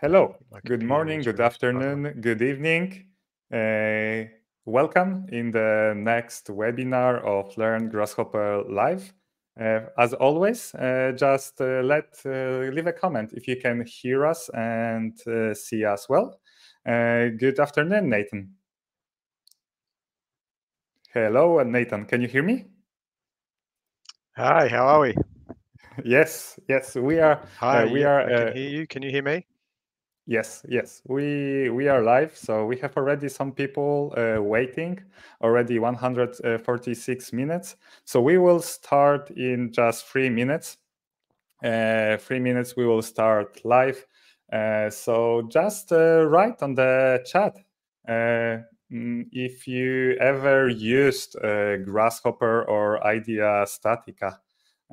Hello, good morning, good afternoon, good evening. Uh, welcome in the next webinar of Learn Grasshopper Live. Uh, as always, uh, just uh, let uh, leave a comment if you can hear us and uh, see us well. good afternoon, Nathan. Hello, Nathan. Can you hear me? Hi, how are we? Yes, yes, we are. Hi, we yeah, are. I can hear you. Can you hear me? Yes, yes, we we are live. So we have already some people uh, waiting, already 146 minutes. So we will start in just three minutes. Uh, three minutes, we will start live. Uh, so just uh, write on the chat uh, mm, if you ever used uh, Grasshopper or Idea Statica.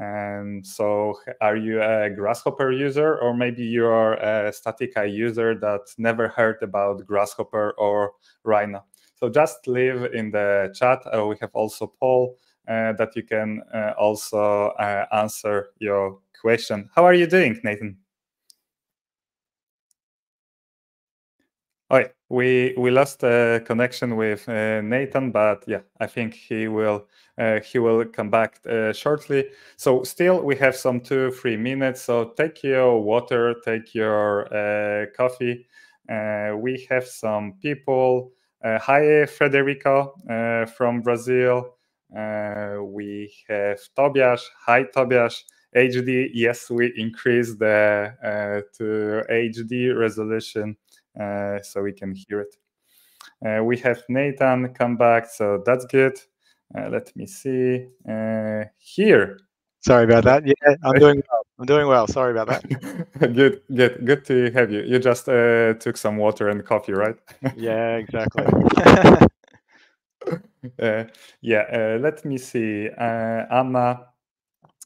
And so, are you a Grasshopper user, or maybe you are a Statica user that never heard about Grasshopper or Rhino? So, just leave in the chat. Uh, we have also poll uh, that you can uh, also uh, answer your question. How are you doing, Nathan? Oh, we we lost a connection with uh, Nathan, but yeah, I think he will uh, he will come back uh, shortly. So still we have some two three minutes. So take your water, take your uh, coffee. Uh, we have some people. Uh, hi, Frederico from Brazil. we have Tobias. Hi, Tobias. HD. Yes, we increased the to HD resolution uh, so we can hear it. Uh, we have Nathan come back, so that's good. Uh, let me see Uh here. Sorry about that. Yeah, I'm doing well. I'm doing well. Sorry about that. good, good, good to have you. You just uh, took some water and coffee, right? yeah, exactly. uh, yeah, uh, let me see. Uh, Anna.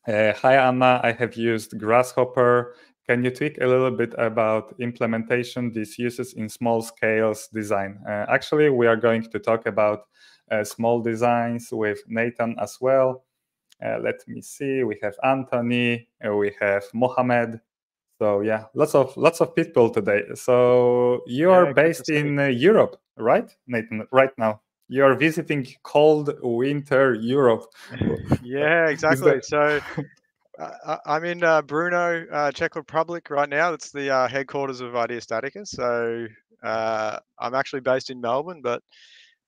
hi, Anna. I have used Grasshopper can you tweak a little bit about implementation, these uses in small scales design? Uh, actually, we are going to talk about uh, small designs with Nathan as well. Uh, let me see. We have Anthony. Uh, we have Mohammed. So yeah, lots of lots of people today. So you yeah, are based in uh, Europe, right, Nathan? Right now, you are visiting cold winter Europe. yeah, exactly. so uh, I'm in uh, Brno, uh, Czech Republic right now. It's the uh, headquarters of Idea Statica. So uh, I'm actually based in Melbourne, but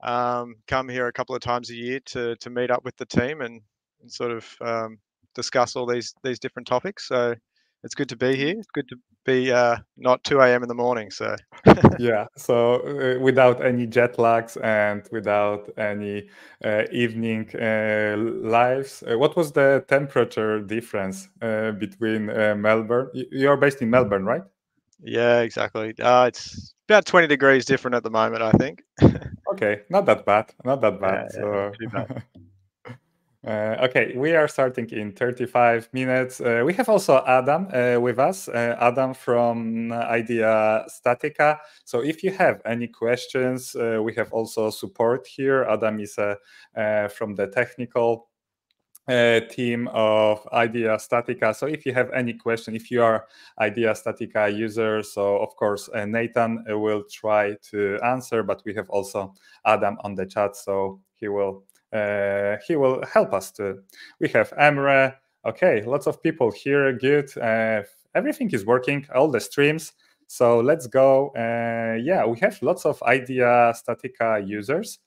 um, come here a couple of times a year to to meet up with the team and, and sort of um, discuss all these these different topics. So it's good to be here. It's good to be uh, not 2 a.m. in the morning. So yeah, so uh, without any jet lags and without any uh, evening uh, lives, uh, what was the temperature difference uh, between Melbourne? You're based in Melbourne, right? Yeah, exactly. it's about 20 degrees different at the moment, I think. okay, not that bad. Not that bad. Yeah, so. Yeah, bad. Uh, okay, we are starting in 35 minutes. Uh, we have also Adam uh, with us, uh, Adam from Idea Statica. So if you have any questions, uh, we have also support here. Adam is uh, from the technical team of Idea Statica. So if you have any question, if you are Idea Statica user, so of course Nathan will try to answer, but we have also Adam on the chat, so he will uh, he will help us to. We have Emre. Okay, lots of people here. Good. Uh, everything is working. All the streams. So let's go. Uh, yeah, we have lots of Idea Statica users.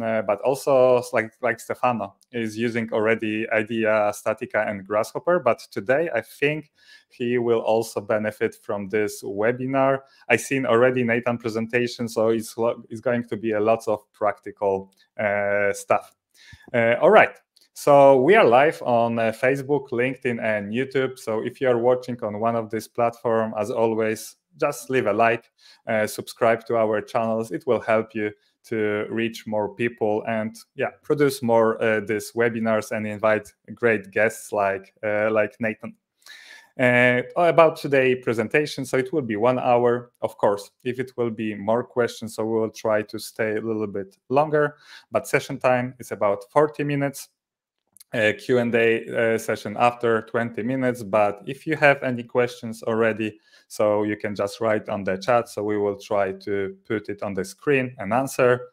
Uh, but also like like Stefano is using already Idea Statica and Grasshopper. But today I think he will also benefit from this webinar. I seen already Nathan presentation, so it's it's going to be a lot of practical uh, stuff. Uh, all right. So we are live on uh, Facebook, LinkedIn, and YouTube. So if you are watching on one of these platforms, as always, just leave a like, uh, subscribe to our channels. It will help you to reach more people and yeah, produce more uh, these webinars and invite great guests like uh, like Nathan. Uh, about today presentation so it will be one hour of course if it will be more questions so we will try to stay a little bit longer but session time is about 40 minutes q&a uh, session after 20 minutes but if you have any questions already So you can just write on the chat. So we will try to put it on the screen and answer.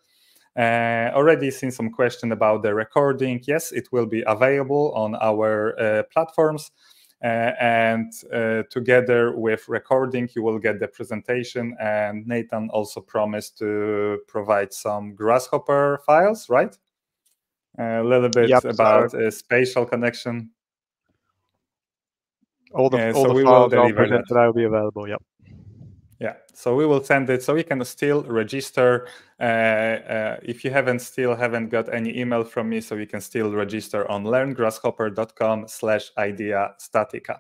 Uh, already seen some question about the recording. Yes, it will be available on our uh, platforms. Uh, and uh, together with recording, you will get the presentation. And Nathan also promised to provide some Grasshopper files, right? A little bit yep, about so spatial connection. All the, all so the files I'll present today will be available. Yep. Yeah, so we will send it. So you can still register uh, uh, if you haven't still haven't got any email from me. So you can still register on learngrasshopper.com/slash idea statica.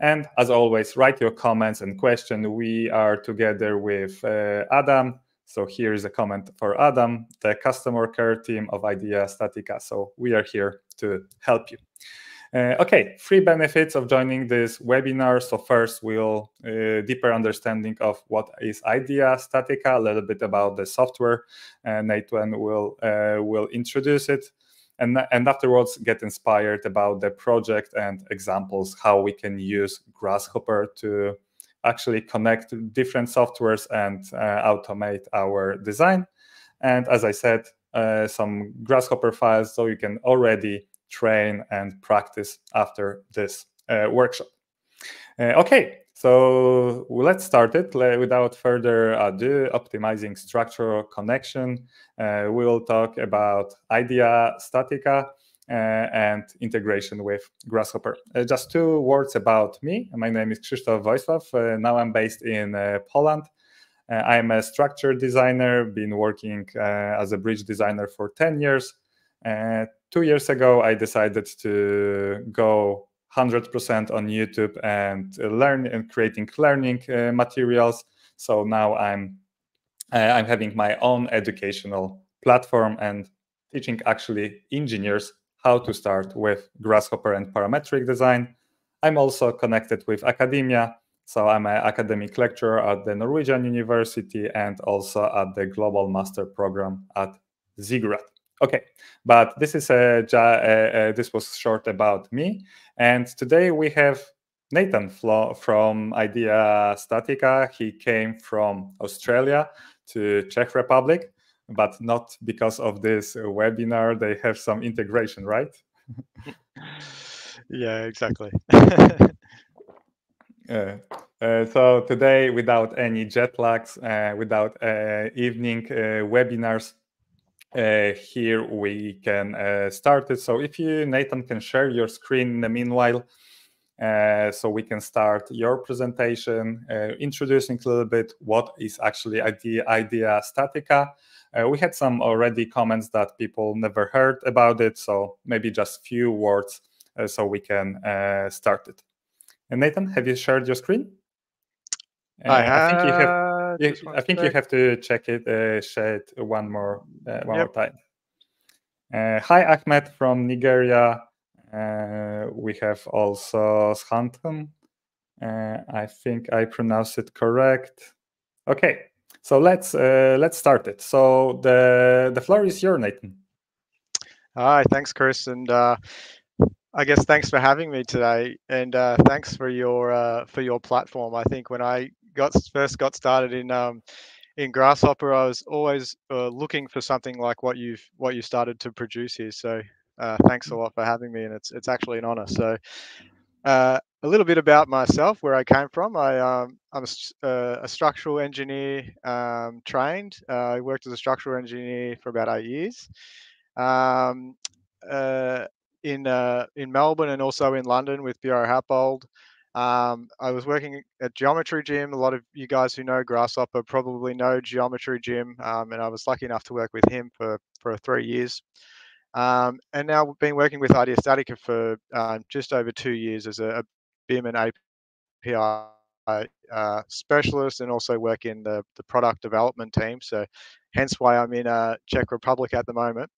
And as always, write your comments and question. We are together with uh, Adam. So here is a comment for Adam, the customer care team of Idea Statica. So we are here to help you. Uh, okay, three benefits of joining this webinar. So first, we'll uh, deeper understanding of what is Idea Statica, a little bit about the software. and Nathan will uh, will introduce it, and and afterwards get inspired about the project and examples how we can use Grasshopper to actually connect different softwares and uh, automate our design. And as I said, uh, some Grasshopper files so you can already train and practice after this uh, workshop. Uh, okay, so let's start it without further ado. Optimizing structural connection. Uh, we will talk about Idea Statica uh, and integration with Grasshopper. Uh, just two words about me. My name is Krzysztof Wojsław. Uh, now I'm based in Poland. I'm a structure designer, been working as a bridge designer for 10 years. Uh, two years ago, I decided to go 100% on YouTube and learn and creating learning uh, materials. So now I'm uh, I'm having my own educational platform and teaching actually engineers how to start with Grasshopper and parametric design. I'm also connected with academia. So I'm an academic lecturer at the Norwegian University and also at the Global Master Program at Zigurat. Okay, but this is a, a, a, this was short about me, and today we have Nathan Flo from Idea Statica. He came from Australia to Czech Republic, but not because of this webinar. They have some integration, right? yeah, exactly. uh, uh, so today, without any jet lags, uh, without uh, evening uh, webinars, uh, here we can uh, start it. So if you, Nathan, can share your screen in the meanwhile, uh, so we can start your presentation, uh, introducing a little bit what is actually Idea, Idea Statica. Uh, we had some already comments that people never heard about it, so maybe just few words uh, so we can start it. And Nathan, have you shared your screen? I, have, I think you have you, I think check. you have to check it, uh, share it one more uh, one yep. more time. Uh, hi, Ahmed from Nigeria. Uh, we have also Schanton. Uh, I think I pronounced it correct. Okay, so let's uh, let's start it. So the the floor is your, Nathan. Hi, thanks, Chris, and I guess thanks for having me today, and thanks for your for your platform. I think when I got first got started in um, in Grasshopper, I was always uh, looking for something like what you've what you started to produce here. So uh, thanks a lot for having me, and it's it's actually an honor. So uh, a little bit about myself, where I came from. I um, I'm a, uh, a, structural engineer um, trained. Uh, I worked as a structural engineer for about eight years. Um, uh, in in Melbourne and also in London with Buro Happold. Um, I was working at Geometry Gym. A lot of you guys who know Grasshopper probably know Geometry Gym, um, and I was lucky enough to work with him for for three years. Um, and now we've been working with Idea Statica for uh, just over two years as a, a BIM and API uh, specialist, and also work in the the product development team. So, hence why I'm in uh, Czech Republic at the moment.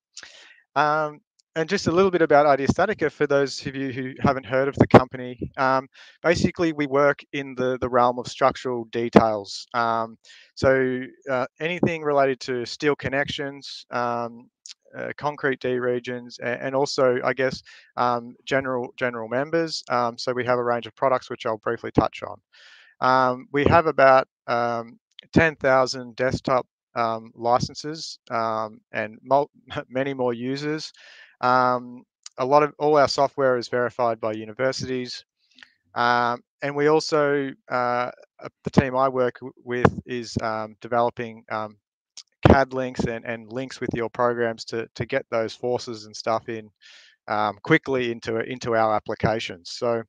And just a little bit about Idea Statica for those of you who haven't heard of the company. Um, basically, we work in the, the realm of structural details. Um, so uh, anything related to steel connections, um, uh, concrete D regions, and, and, also, I guess, um, general general members. Um, so we have a range of products which I'll briefly touch on. Um, we have about um, 10,000 desktop licenses and many more users. Um, a lot of all our software is verified by universities. Um, and we also, uh, the team I work with is um, developing CAD links and, and links with your programs to, to get those forces and stuff in um, quickly into, into our applications. So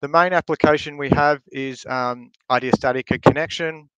the main application we have is um, Ideastatica connection.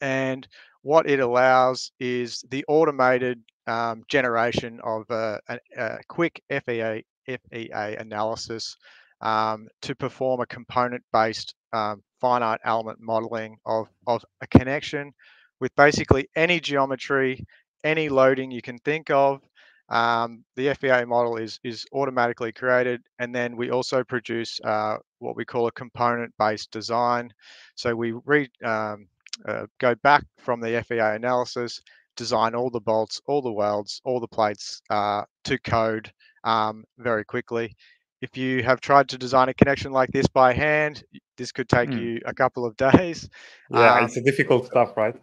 And what it allows is the automated um, generation of a, a, a, quick FEA, FEA analysis um, to perform a component-based um, finite element modeling of, of a connection with basically any geometry, any loading you can think of. Um, the FEA model is, is automatically created, and then we also produce uh, what we call a component-based design. So we re, um, uh, go back from the FEA analysis, design all the bolts, all the welds, all the plates uh, to code um, very quickly. If you have tried to design a connection like this by hand, this could take mm. you a couple of days. Yeah, um, it's a difficult stuff, right?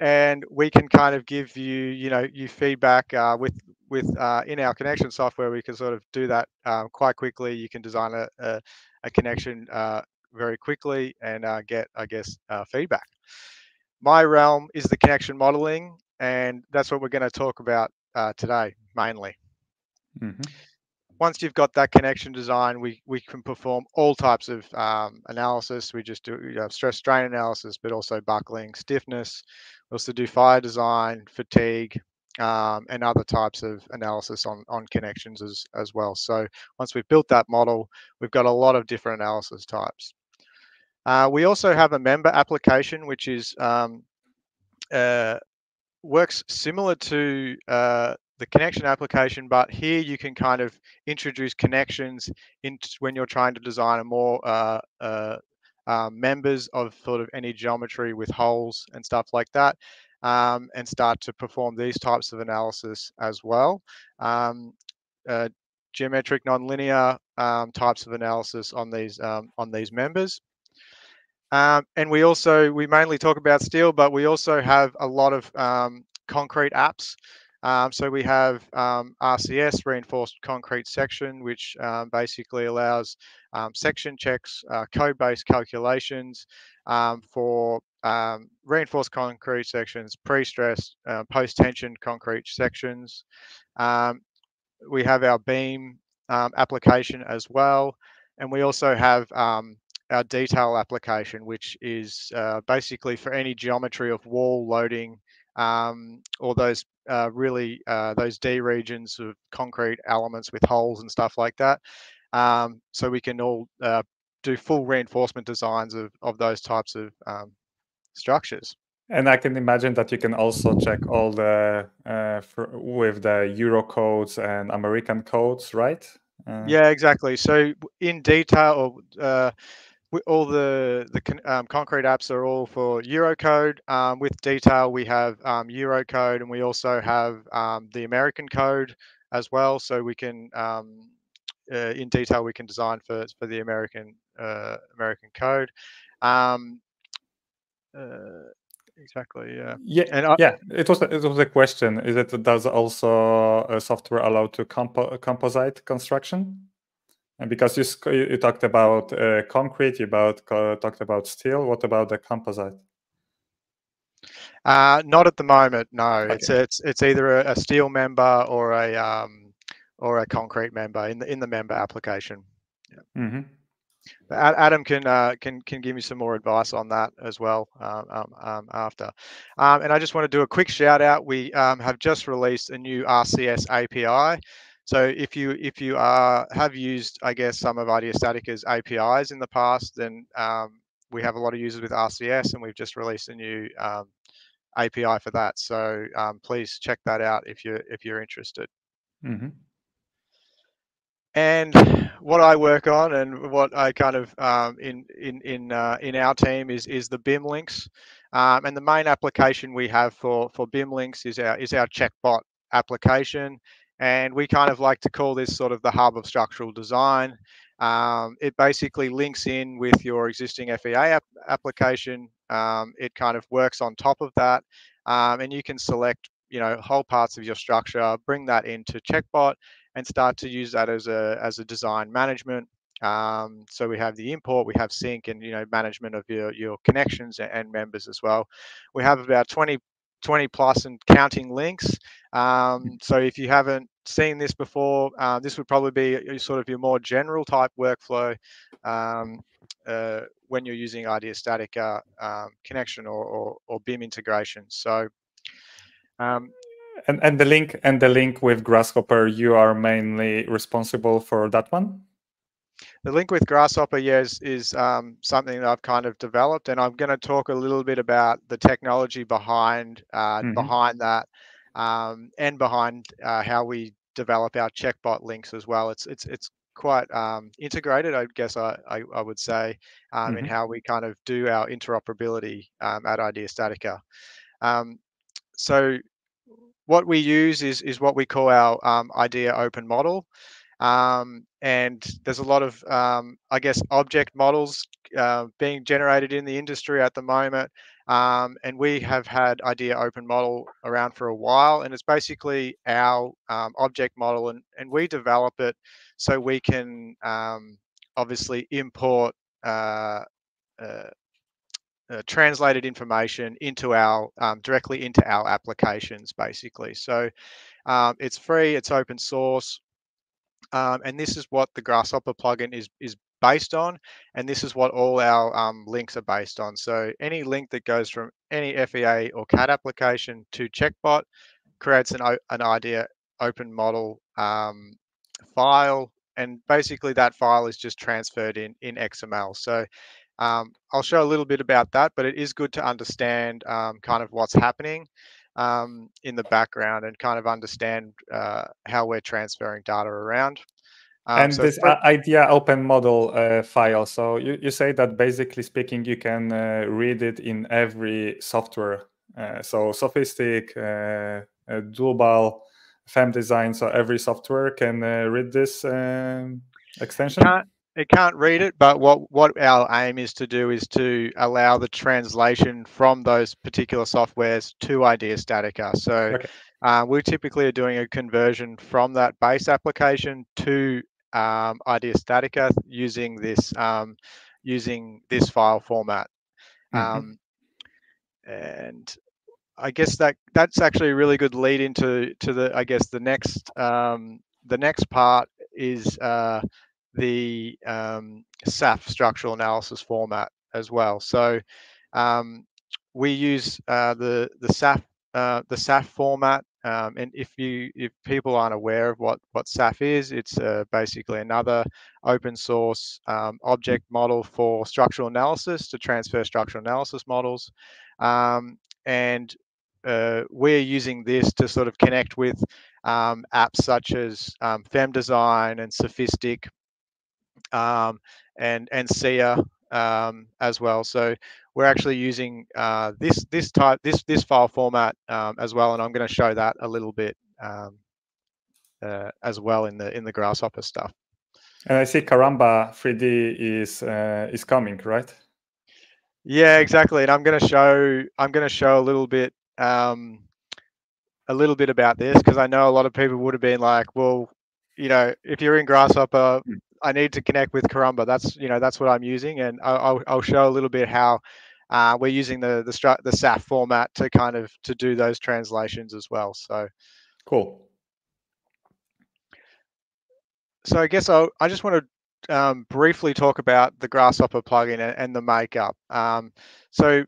and we can kind of give you you know you feedback uh, with with uh, in our connection software we can sort of do that um, quite quickly you can design a, a, a connection uh, very quickly and uh, get i guess uh, feedback my realm is the connection modeling and that's what we're going to talk about uh, today mainly mm-hmm once you've got that connection design, we, we can perform all types of um, analysis. We just do you know, stress strain analysis, but also buckling, stiffness. We also do fire design, fatigue, um, and other types of analysis on, on connections as, as well. So once we've built that model, we've got a lot of different analysis types. Uh, we also have a member application, which is um, uh, works similar to uh, the connection application, but here you can kind of introduce connections in when you're trying to design a more uh, uh, uh, members of sort of any geometry with holes and stuff like that, um, and start to perform these types of analysis as well. Um, uh, geometric nonlinear um, types of analysis on these um, on these members. Um, and we also we mainly talk about steel, but we also have a lot of um, concrete apps. Um, so we have um, RCS, reinforced concrete section, which um, basically allows um, section checks, uh, code-based calculations um, for um, reinforced concrete sections, pre-stressed, uh, post-tension concrete sections. we have our beam application as well. And we also have our detail application, which is uh, basically for any geometry of wall loading um, or those uh, really uh, those D regions of concrete elements with holes and stuff like that. Um, so we can all uh, do full reinforcement designs of, of those types of um, structures. And I can imagine that you can also check all the uh, for, with the Euro codes and American codes, right? Uh, yeah, exactly. So in detail, uh, all the the um, concrete apps are all for Eurocode. Um, with detail, we have um, Eurocode, and we also have um, the American code as well. So we can, um, uh, in detail, we can design for for the American uh, American code. Um, uh, exactly. Yeah. Yeah. And I, yeah. It was it was a question. Is it does also a software allow to compo composite construction? And because you you talked about uh, concrete, you about uh, talked about steel. What about the composite? Uh, not at the moment. No, okay. it's it's it's either a, a, steel member or a um, or a concrete member in the in the member application. Yeah. Mm -hmm. Adam can uh, can can give me some more advice on that as well um, um, um, after. Um, and I just want to do a quick shout out. We um, have just released a new RCS API. So if you if you are have used, I guess, some of Ideastatica's APIs in the past, then um, we have a lot of users with RCS, and we've just released a new um, API for that. So um, please check that out if you're if you're interested. Mm-hmm. And what I work on and what I kind of um, in in in uh, in our team is is the BIM links. Um, and the main application we have for for BIM links is our is our checkbot application and we kind of like to call this sort of the hub of structural design. Um, it basically links in with your existing FEA ap application. Um, it kind of works on top of that, um, and you can select you know whole parts of your structure, bring that into Checkbot, and start to use that as a as a design management. Um, so we have the import, we have sync, and you know management of your your connections and members as well. We have about 20 20 plus and counting links. Um, so if you haven't seen this before, uh, this would probably be sort of your more general type workflow um, uh, when you're using IDEA Statica um, connection or, or, or, BIM integration. So, um, and, and the link and the link with Grasshopper, you are mainly responsible for that one. The link with Grasshopper, yes, is um, something that I've kind of developed, and I'm going to talk a little bit about the technology behind uh, mm -hmm. behind that, um, and behind uh, how we develop our checkbot links as well. It's it's it's quite um, integrated, I guess I I, I would say, mm -hmm. in mm-hmm. how we kind of do our interoperability um, at Idea Statica. Um, so what we use is is what we call our um, Idea Open Model. Um, and there's a lot of, um, I guess, object models uh, being generated in the industry at the moment. Um, and we have had Idea Open Model around for a while, and it's basically our um, object model, and, and we develop it so we can um, obviously import uh, uh, uh, translated information into our um, directly into our applications basically so um, it's free it's open source um, and this is what the Grasshopper plugin is, is based on. And this is what all our um, links are based on. So any link that goes from any FEA or CAD application to Checkbot creates an, an idea open model um, file. And basically that file is just transferred in, in XML. So um, I'll show a little bit about that, but it is good to understand um, kind of what's happening um, in the background and kind of understand uh, how we're transferring data around. Um, and so this for, idea open model uh, file. So you, you say that basically speaking, you can uh, read it in every software. Uh, so SOFiSTiK, uh, uh, Dlubal, FEM Design. So every software can read this um, extension. Can't, it can't read it, but what what our aim is to do is to allow the translation from those particular softwares to Idea Statica. So okay. uh, we typically are doing a conversion from that base application to um, Idea Statica using this um, using this file format. Mm -hmm. and I guess that that's actually a really good lead into to the I guess the next um, the next part is uh, the um, SAF structural analysis format as well. So um, we use uh, the the SAF uh, the SAF format. Um, and if you if people aren't aware of what what SAF is, it's uh, basically another open source um, object model for structural analysis to transfer structural analysis models. Um, and uh, we're using this to sort of connect with um, apps such as um, FEM Design and SOFiSTiK um, and and SCIA um, as well. So we're actually using uh, this this type this this file format um, as well, and I'm going to show that a little bit um, uh, as well in the in the Grasshopper stuff. And I see Karamba 3D is uh, is coming, right? Yeah, exactly. And I'm going to show I'm going to show a little bit um, a little bit about this because I know a lot of people would have been like, well, you know, if you're in Grasshopper, hmm. I need to connect with Karamba. That's you know that's what I'm using, and I'll, I'll show a little bit how uh, we're using the the stru- the SAF format to kind of to do those translations as well. So cool. So I guess I'll, I just want to um, briefly talk about the Grasshopper plugin and, and the makeup. Um, so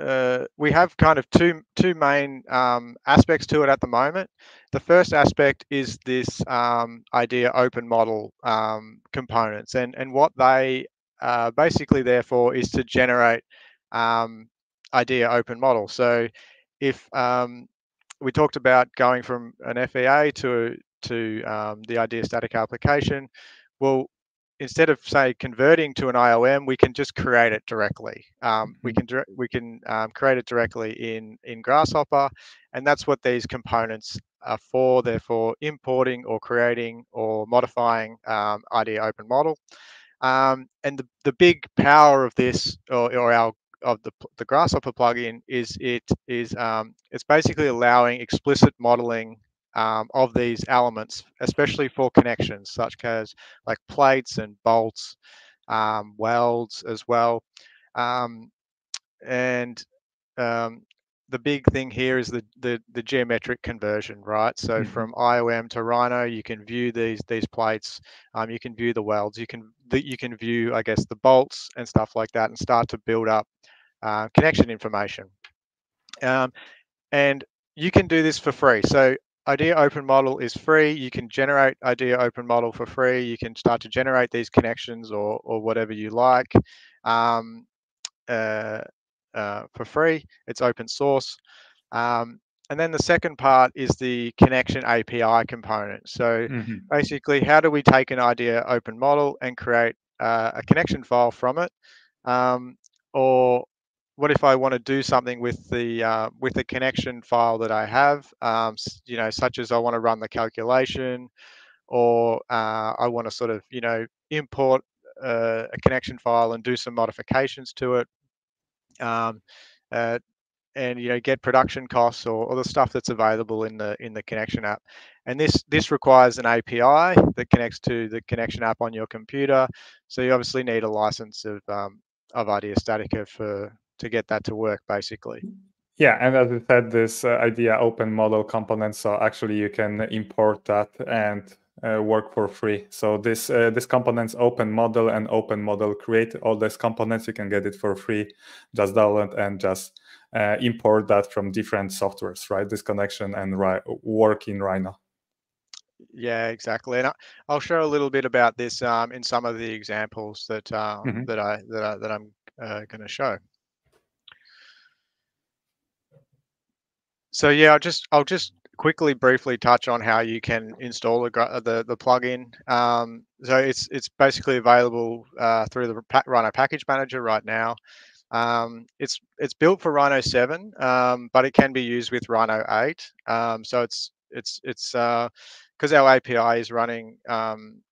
uh, we have kind of two two main um, aspects to it at the moment. The first aspect is this um, idea open model um, components, and and what they uh, basically therefore is to generate um, idea open model. So if um, we talked about going from an FEA to to um, the idea static application, well, instead of say converting to an IOM, we can just create it directly. Um, we mm-hmm. can we can um, create it directly in in Grasshopper, and that's what these components are for. They're for importing or creating or modifying um, IDEA Open Model. Um, and the, the big power of this or, or our of the, the Grasshopper plugin is it is um, it's basically allowing explicit modeling um, of these elements, especially for connections such as like plates and bolts, um, welds as well. Um, and um, the big thing here is the, the, the geometric conversion, right? So mm-hmm. from IOM to Rhino, you can view these these plates, um, you can view the welds, you can you can view, I guess, the bolts and stuff like that, and start to build up uh, connection information. Um, and you can do this for free. So IDEA Open Model is free. You can generate IDEA Open Model for free. You can start to generate these connections or, or whatever you like um, uh, uh, for free. It's open source. Um, and then the second part is the connection API component. So mm-hmm. basically, how do we take an IDEA Open Model and create uh, a connection file from it? Um, or what if I want to do something with the uh, with the connection file that I have, um, you know, such as I want to run the calculation, or uh, I want to sort of, you know, import uh, a connection file and do some modifications to it, um, uh, and you know, get production costs or, or the stuff that's available in the in the connection app. And this this requires an API that connects to the connection app on your computer. So you obviously need a license of um, of IDEA Statica for to get that to work basically. Yeah, and as I said, this uh, IDEA open model component, so actually you can import that and uh, work for free. So this uh, this components open model and open model create all these components. You can get it for free. Just download and just uh, import that from different softwares, right? This connection and work in Rhino. Yeah, exactly. And I'll show a little bit about this um, in some of the examples that um, mm-hmm. that I that, I, that I'm uh, going to show. So yeah, I'll just I'll just quickly briefly touch on how you can install the the, the plugin. Um, so it's it's basically available uh, through the Rhino Package Manager right now. Um, it's it's built for Rhino 7, um, but it can be used with Rhino 8. Um, so it's it's it's because uh, our API is running um,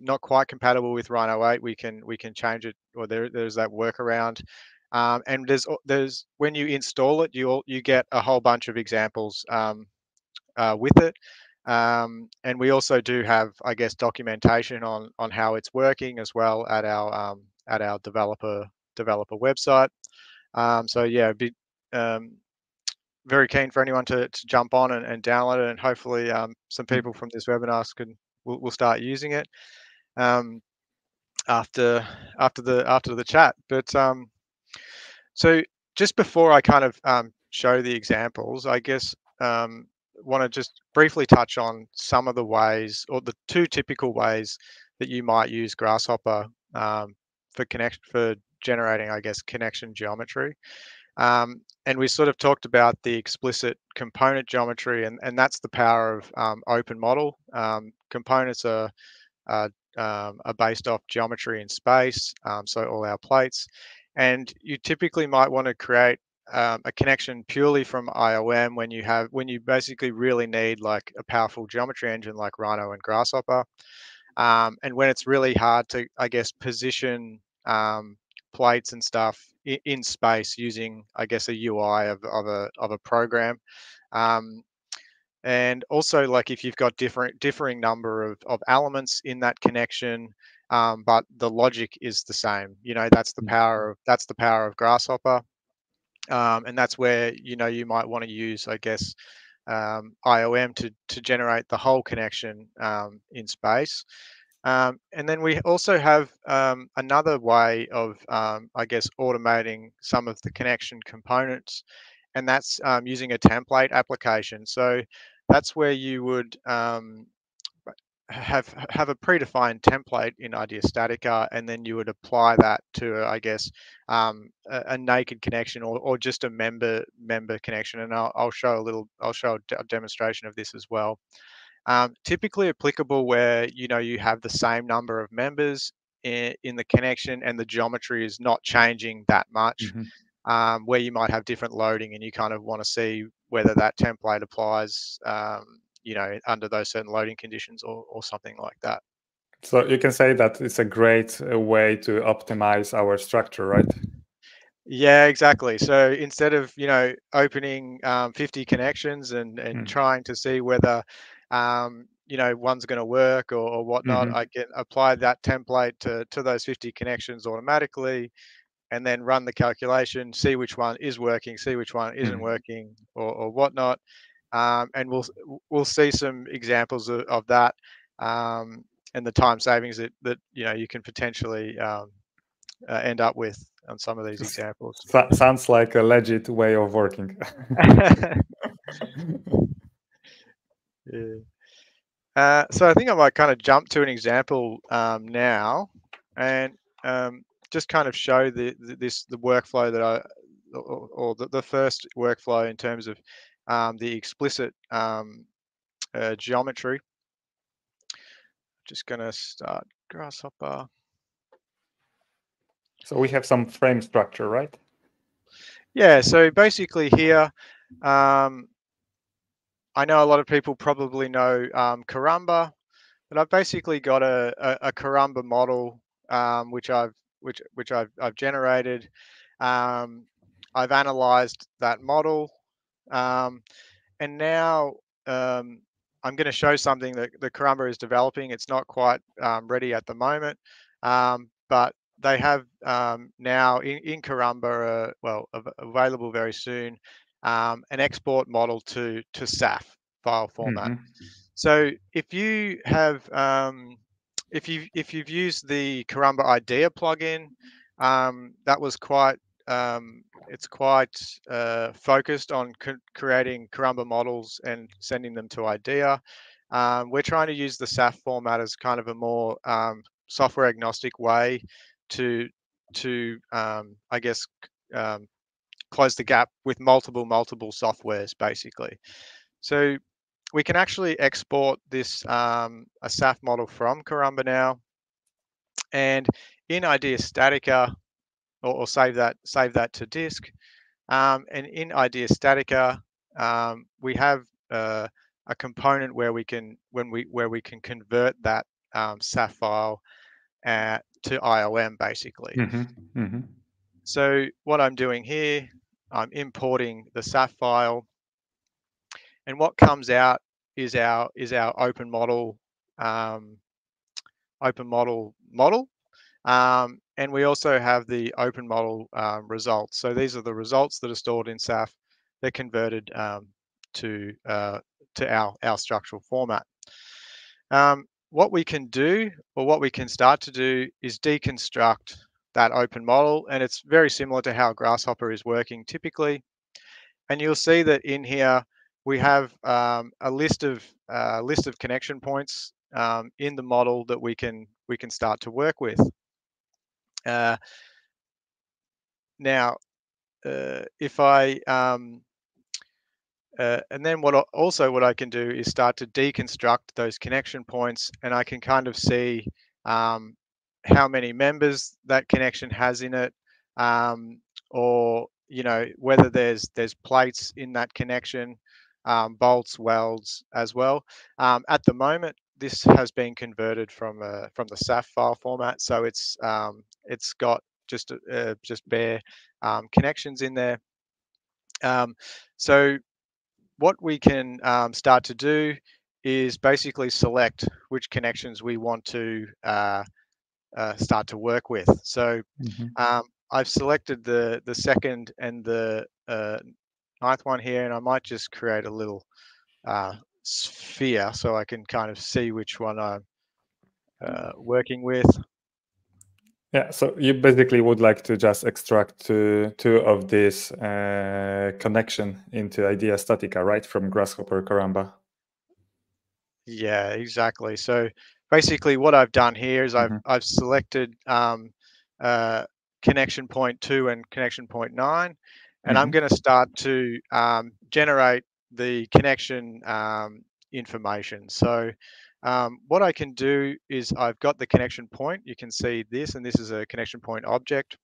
not quite compatible with Rhino 8. We can we can change it, or there, there's that workaround. Um, and there's there's when you install it, you you get a whole bunch of examples um, uh, with it. Um, and we also do have, I guess, documentation on on how it's working as well at our um, at our developer developer website. Um, so yeah, be um, very keen for anyone to, to jump on and, and download it, and hopefully some mm. people from this webinar can will, will start using it after after the after the chat. But um, so just before I kind of um, show the examples, I guess um, want to just briefly touch on some of the ways or the two typical ways that you might use Grasshopper um, for connect for generating, I guess, connection geometry. Um, and we sort of talked about the explicit component geometry, and, and that's the power of um, open model. Um, components are, are, um, are, based off geometry in space, um, so all our plates. And you typically might want to create um, a connection purely from IOM when you have when you basically really need like a powerful geometry engine like Rhino and Grasshopper, um, and when it's really hard to I guess position um, plates and stuff in, in, space using I guess a UI of, of a of a program. Um, and also like if you've got different differing number of, of elements in that connection um, but the logic is the same. You know, that's the mm. power of that's the power of Grasshopper, um, and that's where you know you might want to use, I guess, um, IOM to to generate the whole connection um, in space. Um, and then we also have um, another way of, I guess, automating some of the connection components, and that's using a template application. So that's where you would have have a predefined template in IDEA Statica, and then you would apply that to, I guess, um, a, a, naked connection or, or just a member member connection. And I'll, I'll show a little, I'll show a demonstration of this as well. Um, typically applicable where you know you have the same number of members in, in the connection and the geometry is not changing that much. Mm-hmm. Um, where you might have different loading and you kind of want to see whether that template applies, um, you know, under those certain loading conditions or, or something like that. So you can say that it's a great uh, way to optimize our structure, right? Yeah, exactly. So instead of you know opening um, 50 connections and and mm. trying to see whether um, you know one's going to work or, or whatnot, mm-hmm. I can apply that template to to those 50 connections automatically, and then run the calculation, see which one is working, see which one isn't mm. working, or, or whatnot, um, and we'll we'll see some examples of, of that um, and the time savings that that you know you can potentially um, uh, end up with on some of these examples. So, sounds like a legit way of working. yeah. Uh, so I think I might kind of jump to an example um, now, and um, just kind of show the, the, this the workflow that I or, or the, the, first workflow in terms of um, the explicit um, uh, geometry. Just going to start Grasshopper. So we have some frame structure, right? Yeah, so basically here, um, I know a lot of people probably know um, Karamba, but I've basically got a, a, a Karamba model um, which I've which which I've, I've generated. Um, I've analyzed that model, um, and now um, I'm going to show something that the Karamba is developing. It's not quite um, ready at the moment, but they have um, now in, in Karamba, uh, well, av- available very soon, um, an export model to to SAF file format. Mm-hmm. So if you have um, if you if you've used the Karamba IDEA plugin, um, that was quite um, it's quite uh, focused on creating Karamba models and sending them to IDEA. Um, we're trying to use the SAF format as kind of a more software agnostic way to to um, I guess um, close the gap with multiple multiple softwares basically. So we can actually export this um, a SAF model from Karamba now, and in Idea Statica, or, or save that save that to disk. Um, and in Idea Statica, um, we have uh, a component where we can when we where we can convert that um, SAF file uh, to IOM basically. Mm-hmm. Mm-hmm. So what I'm doing here, I'm importing the SAF file, and what comes out is our is our open model um, open model model. Um, and we also have the open model um, results. So these are the results that are stored in SAF. They're converted um, to uh, to our our structural format. Um, what we can do or what we can start to do is deconstruct that open model and it's very similar to how grasshopper is working typically and you'll see that in here we have um, a list of uh, list of connection points um, in the model that we can we can start to work with uh, now uh, if I um, uh, and then what also what I can do is start to deconstruct those connection points and I can kind of see um, how many members that connection has in it um, or you know whether there's there's plates in that connection um, bolts welds as well. Um, at the moment this has been converted from a, from the SAF file format so it's um, it's got just uh, just bare um, connections in there so what we can um, start to do is basically select which connections we want to uh, uh, start to work with. So mm-hmm. um, I've selected the the second and the uh, ninth one here, and I might just create a little uh, sphere so I can kind of see which one I'm uh, working with. Yeah, so you basically would like to just extract two, two of this uh, connection into Idea Statica, right, from Grasshopper Karamba? Yeah, exactly. So basically, what I've done here is I've mm-hmm. I've selected um, uh, connection point two and connection point nine, and mm-hmm. I'm going to start to um, generate the connection um, information. So um, what I can do is I've got the connection point. You can see this, and this is a connection point object.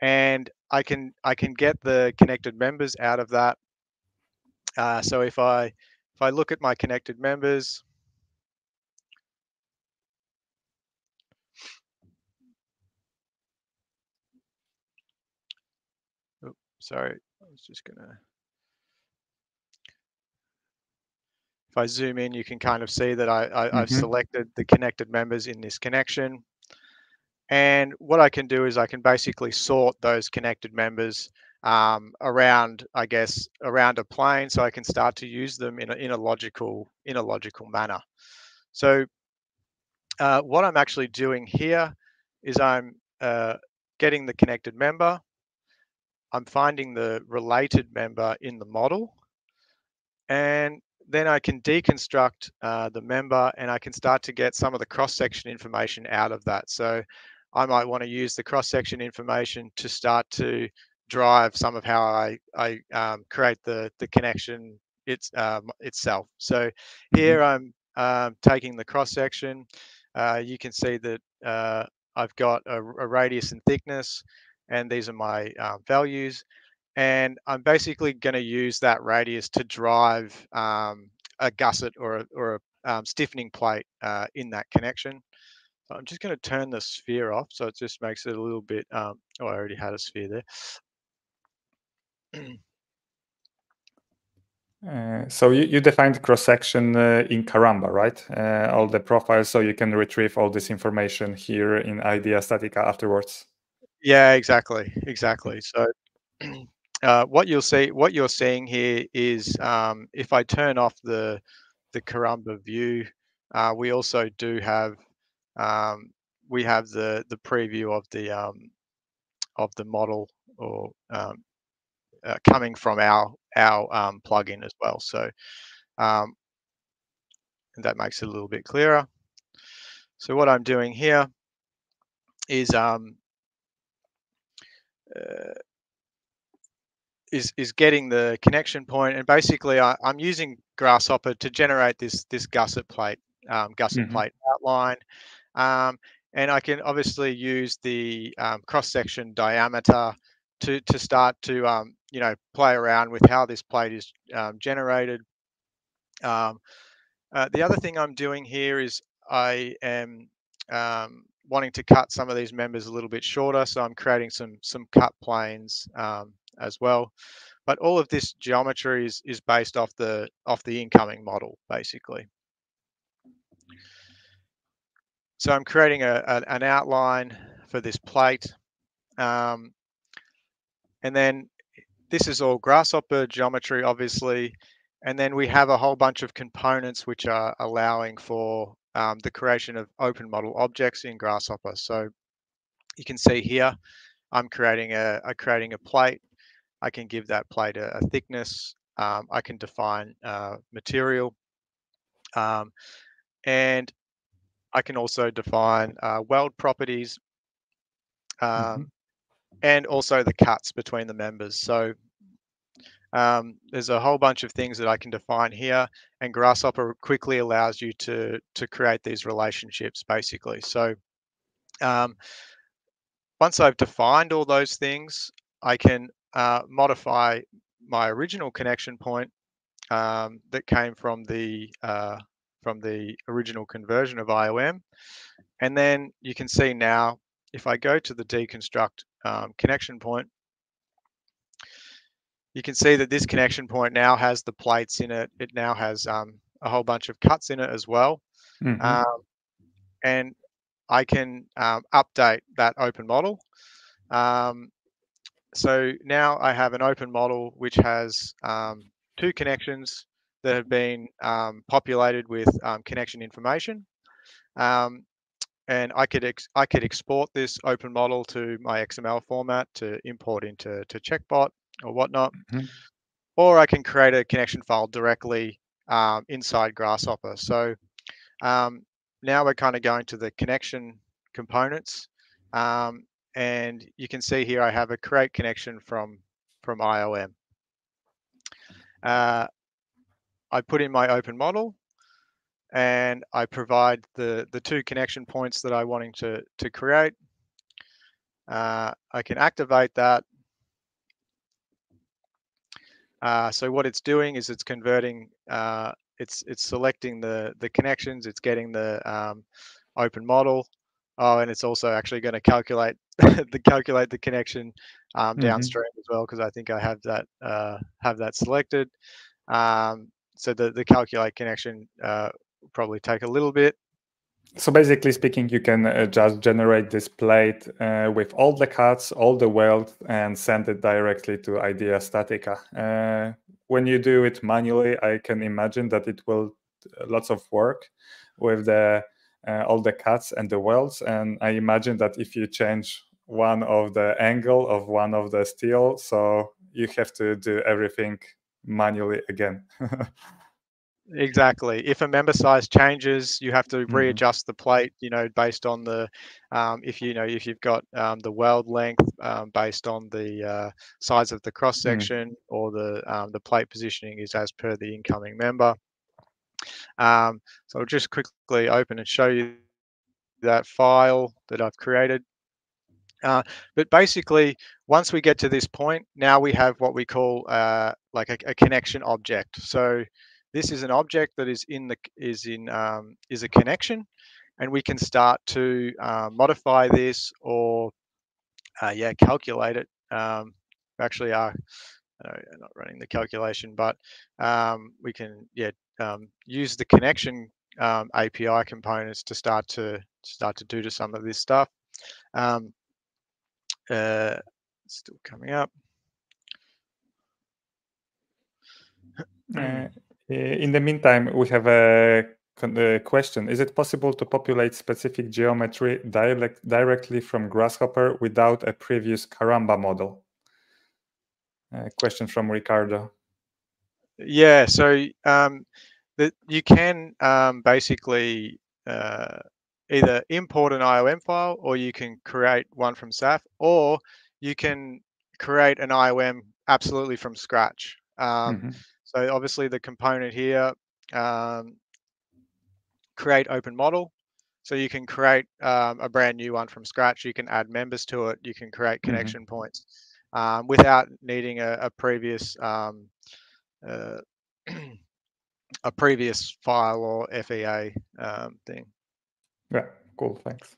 And I can I can get the connected members out of that. Uh, so if I if I look at my connected members, oh, sorry, I was just gonna If I zoom in, you can kind of see that I, I, have mm-hmm. selected the connected members in this connection. And what I can do is I can basically sort those connected members um, around, I guess, around a plane, so I can start to use them in a, in a logical in a logical manner. So uh, what I'm actually doing here is I'm uh, getting the connected member. I'm finding the related member in the model, and then I can deconstruct uh, the member and I can start to get some of the cross-section information out of that. So I might want to use the cross-section information to start to drive some of how I, I um, create the, the connection it's, um, itself. So mm-hmm. here I'm um, taking the cross-section. Uh, you can see that uh, I've got a, a, radius and thickness, and these are my um, values and I'm basically going to use that radius to drive um, a gusset or a, or a um, stiffening plate uh, in that connection. So I'm just going to turn the sphere off, so it just makes it a little bit. Um, oh, I already had a sphere there. Uh, so you, you defined cross section uh, in Karamba, right? Uh, all the profiles, so you can retrieve all this information here in Idea Statica afterwards. Yeah, exactly, exactly. So uh, what you'll see, what you're seeing here is um, if I turn off the the Karamba view, uh, we also do have um, we have the the preview of the um, of the model or um, uh, coming from our our um, plugin as well. So um, that makes it a little bit clearer. So what I'm doing here is um, uh, is is getting the connection point, and basically I, am using Grasshopper to generate this this gusset plate um, gusset mm-hmm. plate outline, um, and I can obviously use the um, cross section diameter to to start to um, you know play around with how this plate is um, generated. Um, uh, the other thing I'm doing here is I am wanting to cut some of these members a little bit shorter, so I'm creating some some cut planes um, as well. But all of this geometry is, is based off the off the incoming model, basically. So I'm creating a, a an outline for this plate. Um, and then this is all grasshopper geometry, obviously. And then we have a whole bunch of components which are allowing for um, the creation of open model objects in Grasshopper. So you can see here, I'm creating a, a creating a plate I can give that plate a, a thickness. Um, I can define uh, material. Um, and I can also define uh, weld properties um, mm-hmm. and also the cuts between the members. So um, there's a whole bunch of things that I can define here, and Grasshopper quickly allows you to to create these relationships, basically. So um, once I've defined all those things, I can uh, modify my original connection point um, that came from the uh, from the original conversion of IOM. And then you can see now, if I go to the deconstruct um, connection point, you can see that this connection point now has the plates in it. It now has um, a whole bunch of cuts in it as well. Mm-hmm. Um, and I can um, update that open model. Um, so now I have an open model which has um, two connections that have been um, populated with um, connection information. Um, and I could I could export this open model to my XML format to import into to Checkbot or whatnot, mm-hmm. or I can create a connection file directly um, inside Grasshopper. So um, now we're kind of going to the connection components, um, and you can see here I have a create connection from from IOM. Uh, I put in my open model. and I provide the, the two connection points that I wanting to, to create. Uh, I can activate that. Uh, so what it's doing is it's converting, uh, it's it's selecting the the connections, it's getting the um, open model, oh, and it's also actually going to calculate the calculate the connection um, mm-hmm. downstream as well because I think I have that uh, have that selected. Um, so the the calculate connection uh, probably take a little bit. So basically speaking, you can uh, just generate this plate uh, with all the cuts, all the weld, and send it directly to Idea Statica. Uh, when you do it manually, I can imagine that it will uh, lots of work with the all the cuts and the welds. And I imagine that if you change one of the angle of one of the steel, so you have to do everything manually again. Exactly. If a member size changes, you have to mm-hmm. readjust the plate. You know, based on the um, if you know if you've got um, the weld length um, based on the uh, size of the cross mm-hmm. section mm. or the um, the plate positioning is as per the incoming member. Um, so I'll just quickly open and show you that file that I've created. Uh, but basically, once we get to this point, now we have what we call uh, like a, a connection object. So this is an object that is in the is in um, is a connection, and we can start to uh, modify this or uh, yeah calculate it. Um, actually, are not running the calculation, but um, we can yeah um, use the connection um, API components to start to start to do to some of this stuff. Um, uh, still coming up. Uh, in the meantime, we have a, question. Is it possible to populate specific geometry direct, directly from Grasshopper without a previous Karamba model? A question from Ricardo. Yeah, so um, that you can um, basically uh, either import an IOM file or you can create one from SAF or you can create an IOM absolutely from scratch. Um, mm -hmm. So obviously the component here, um, create open model. So you can create um, a brand new one from scratch. You can add members to it. You can create mm-hmm. connection mm -hmm. points um, without needing a, a previous um, uh, a previous file or FEA um, thing. Yeah, cool. Thanks.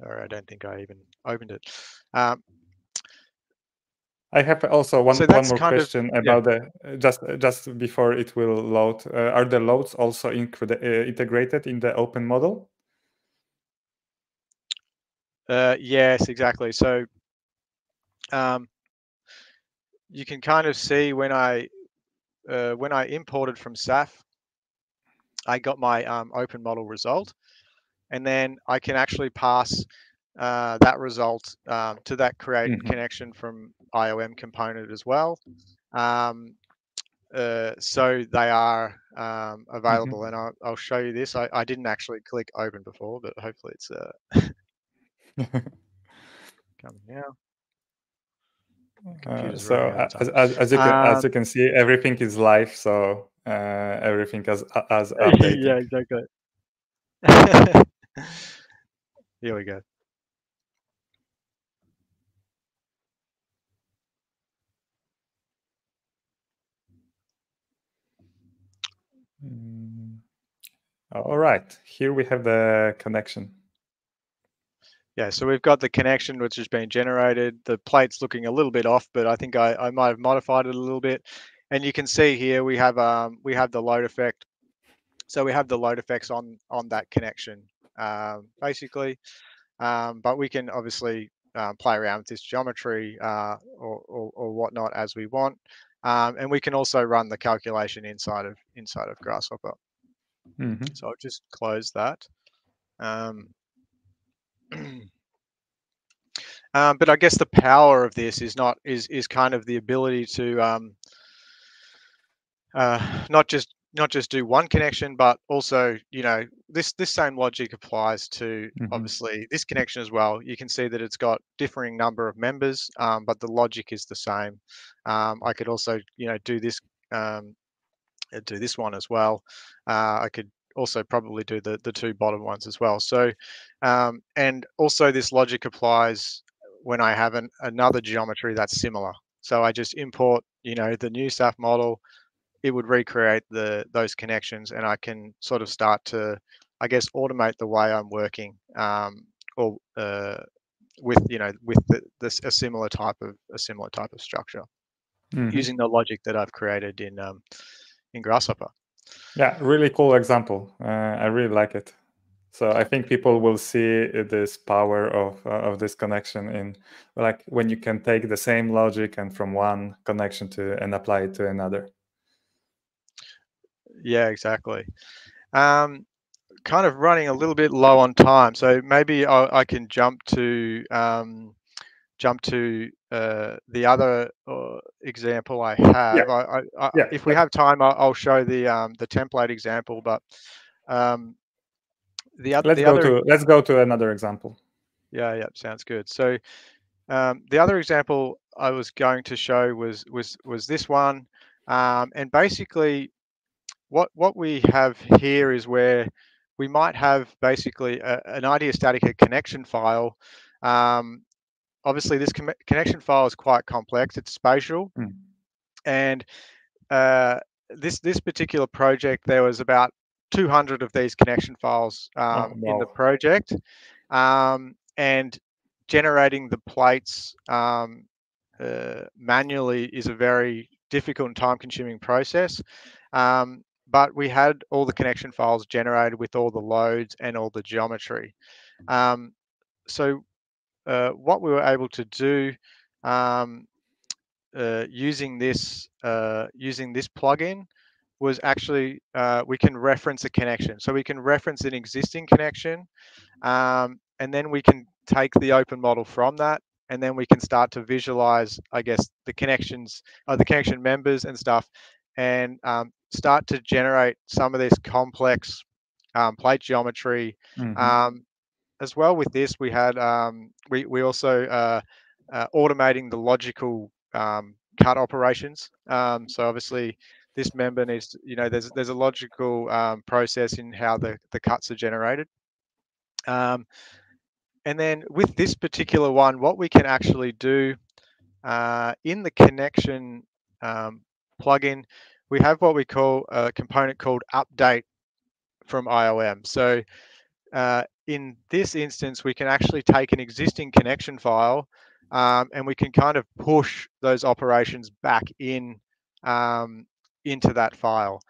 Or I don't think I even opened it. Um, I have also one, so one more question of, about the just just before it will load. Uh, are the loads also uh, integrated in the open model? Uh, yes, exactly. So um, you can kind of see when I uh, when I imported from SAF, I got my um, open model result, and then I can actually pass uh, that result um, to that create mm -hmm. connection from IOM component as well. Um, uh, so they are um, available, mm -hmm. and I'll, I'll, show you this. I, I, didn't actually click open before, but hopefully it's uh, coming now. Uh, so as, as, as, you can um, as you can see, everything is live. So uh, everything as as updated. yeah, exactly. Here we go. Mm. All right, here we have the connection. Yeah, so we've got the connection which has been generated. The plate's looking a little bit off, but I think I, I might have modified it a little bit. And you can see here we have um, we have the load effect. So we have the load effects on on that connection um, basically. Um, but we can obviously um, play around with this geometry uh, or, or, or, whatnot as we want. Um, and we can also run the calculation inside of inside of Grasshopper. Mm -hmm. So I'll just close that. Um, um, but I guess the power of this is not is is kind of the ability to um, uh, not just not just do one connection, but also, you know, this this same logic applies to mm-hmm. obviously this connection as well. You can see that it's got differing number of members, um, but the logic is the same. Um, I could also, you know, do this um, uh, do this one as well. Uh, I could also probably do the, the two bottom ones as well. So, um, and also this logic applies when I have an, another geometry that's similar. So I just import, you know, the new SAF model, it would recreate the those connections and I can sort of start to, I guess, automate the way I'm working um, or uh, with, you know, with the, this, a similar type of, a similar type of structure mm-hmm. using the logic that I've created in, um, in Grasshopper. Yeah, really cool example. Uh, I really like it. So I think people will see this power of uh, of this connection in like when you can take the same logic and from one connection to and apply it to another. Yeah, exactly. Um, kind of running a little bit low on time, so maybe I, I can jump to um, jump to uh, the other uh, example I have. Yeah. I, I, yeah. If we have time, I'll, show the um, the template example. But um, the other, let's the go other, to let's go to another example. Yeah, yeah, sounds good. So um, the other example I was going to show was was was this one, um, and basically what what we have here is where we might have basically a, an Ideastatica connection file um, obviously this connection file is quite complex. It's spatial, mm. and uh, this this particular project there was about 200 of these connection files oh, um, oh, wow. in the project, um, and generating the plates um, uh, manually is a very difficult and time-consuming process. Um, but we had all the connection files generated with all the loads and all the geometry. Um, so uh, what we were able to do um, uh, using this uh, using this plugin was actually uh, we can reference a connection. So we can reference an existing connection, um, and then we can take the open model from that, and then we can start to visualize, I guess, the connections, uh, the connection members and stuff, and um, start to generate some of this complex um, plate geometry mm-hmm. As well with this, we had um, we we also uh, uh, automating the logical um, cut operations. Um, so obviously, this member needs to, you know there's there's a logical um, process in how the the cuts are generated. Um, and then with this particular one, what we can actually do uh, in the connection um, plugin, we have what we call a component called update from IOM. So uh, in this instance, we can actually take an existing connection file um, and we can kind of push those operations back in um, into that file.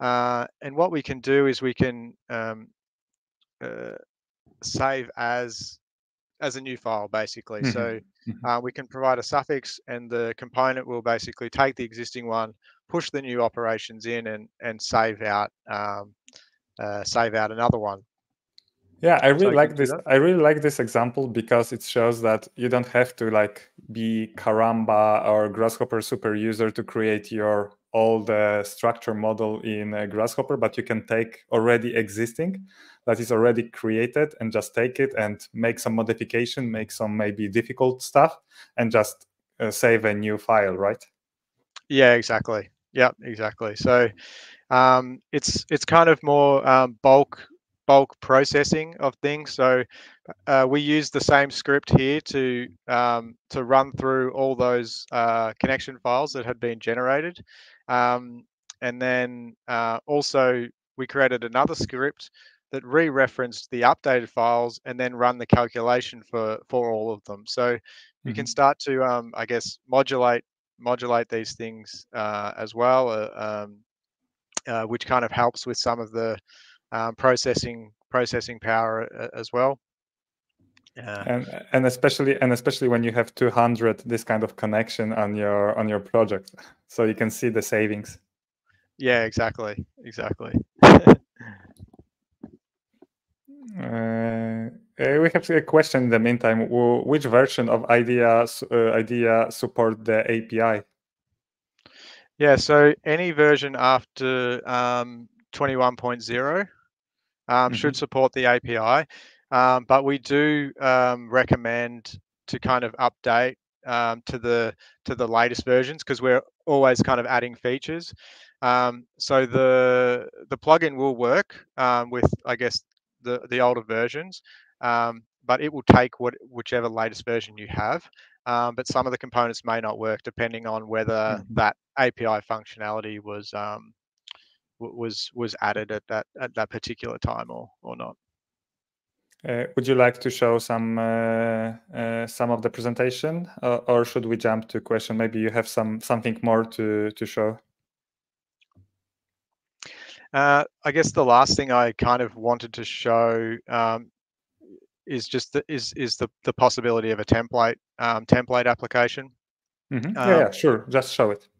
Uh, and what we can do is we can um, uh, save as as a new file basically. Mm-hmm. So mm-hmm. uh, we can provide a suffix and the component will basically take the existing one, push the new operations in and and save out um, uh, save out another one. Yeah, I really like this. I really like this example because it shows that you don't have to like be Karamba or Grasshopper super user to create your all the structure model in Grasshopper, but you can take already existing that is already created and just take it and make some modification, make some maybe difficult stuff, and just uh, save a new file, right? Yeah, exactly. Yeah, exactly. So um, it's it's kind of more um, bulk bulk processing of things. So uh, we use the same script here to um, to run through all those uh, connection files that had been generated, um, and then uh, also we created another script that re-referenced the updated files and then run the calculation for for all of them. So mm-hmm. you can mm-hmm. start to, um, I guess, modulate modulate these things uh, as well, uh, um, uh, which kind of helps with some of the um, processing processing power uh, as well. Yeah. And and especially and especially when you have 200 this kind of connection on your on your project, so you can see the savings. Yeah, exactly, exactly. Uh, uh, we have a question in the meantime. Which version of IDEA uh, IDEA support the API? Yeah, so any version after um, 21.0 um, mm-hmm. should support the API. Um, but we do um, recommend to kind of update um, to the to the latest versions because we're always kind of adding features. Um, so the the plugin will work um, with I guess the the older versions, um, but it will take what whichever latest version you have. Um, but some of the components may not work depending on whether mm-hmm. that API functionality was um, was was added at that at that particular time or or not. Uh, would you like to show some uh, uh, some of the presentation, or should we jump to question? Maybe you have some something more to to show. Uh, I guess the last thing I kind of wanted to show um, is just the, is is the the possibility of a template um, template application. Mm -hmm. um, yeah, yeah, sure. Just show it.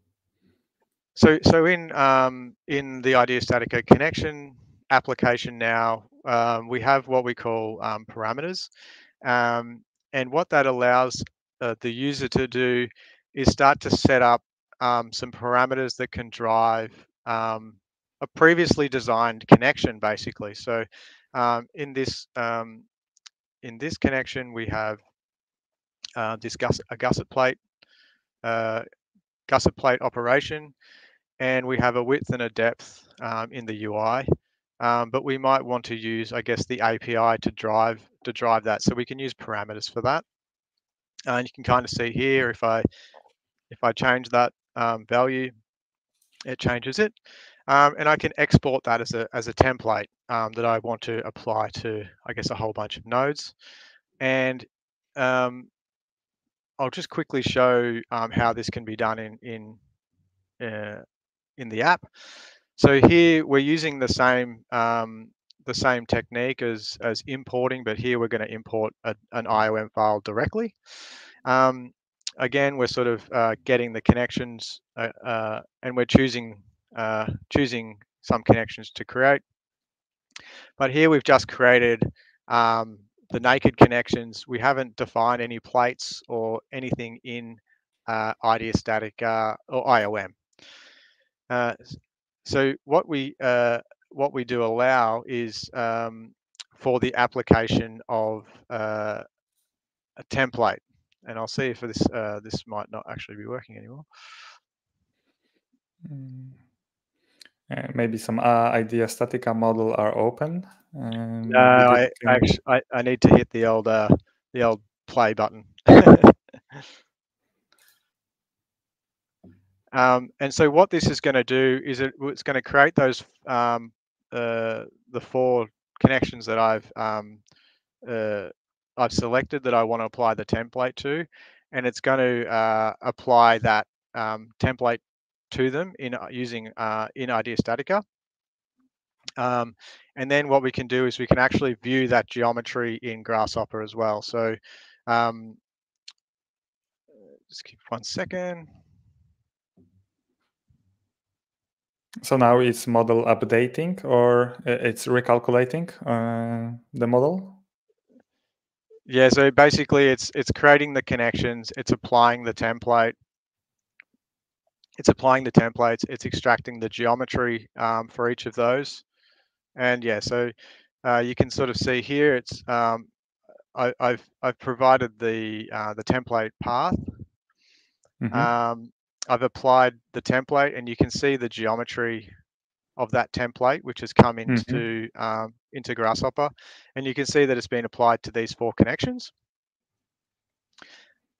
So so in um, in the Ideastatica connection application now, um, we have what we call um, parameters. Um, and what that allows uh, the user to do is start to set up um, some parameters that can drive um, a previously designed connection, basically. So in this in this connection, we have uh, this a gusset plate, uh, gusset plate operation, and we have a width and a depth in the UI. Um, but we might want to use, I guess, the API to drive to drive that. So we can use parameters for that. And you can kind of see here if I if I change that um, value, it changes it. Um, and I can export that as a as a template um, that I want to apply to, I guess, a whole bunch of nodes. And um, I'll just quickly show um, how this can be done in in uh, in the app. So here we're using the same um, the same technique as as importing, but here we're going to import a, an IOM file directly. Um, again, we're sort of uh, getting the connections, uh, uh, and we're choosing uh, choosing some connections to create. But here we've just created um, the naked connections. We haven't defined any plates or anything in uh, Ideastatica or IOM. Uh, so what we uh, what we do allow is um, for the application of uh, a template, and I'll see if this uh, this might not actually be working anymore. Mm. maybe some uh, Ideastatica model are open. no, I, actually, I, I need to hit the old uh, the old play button. Um, and so what this is going to do is it, it's going to create those um, uh, the four connections that I've um, uh, I've selected that I want to apply the template to, and it's going to uh, apply that um, template to them in uh, using uh, in Ideastatica. Um, and then what we can do is we can actually view that geometry in Grasshopper as well. So um, just keep one second. So now it's model updating or it's recalculating uh, the model? Yeah, so basically it's it's creating the connections, it's applying the template, it's applying the templates, it's extracting the geometry um, for each of those. And yeah, so uh, you can sort of see here, it's um, I, have I've provided the uh, the template path. Mm -hmm. um, I've applied the template and you can see the geometry of that template, which has come into mm-hmm. um, into Grasshopper, and you can see that it's been applied to these four connections.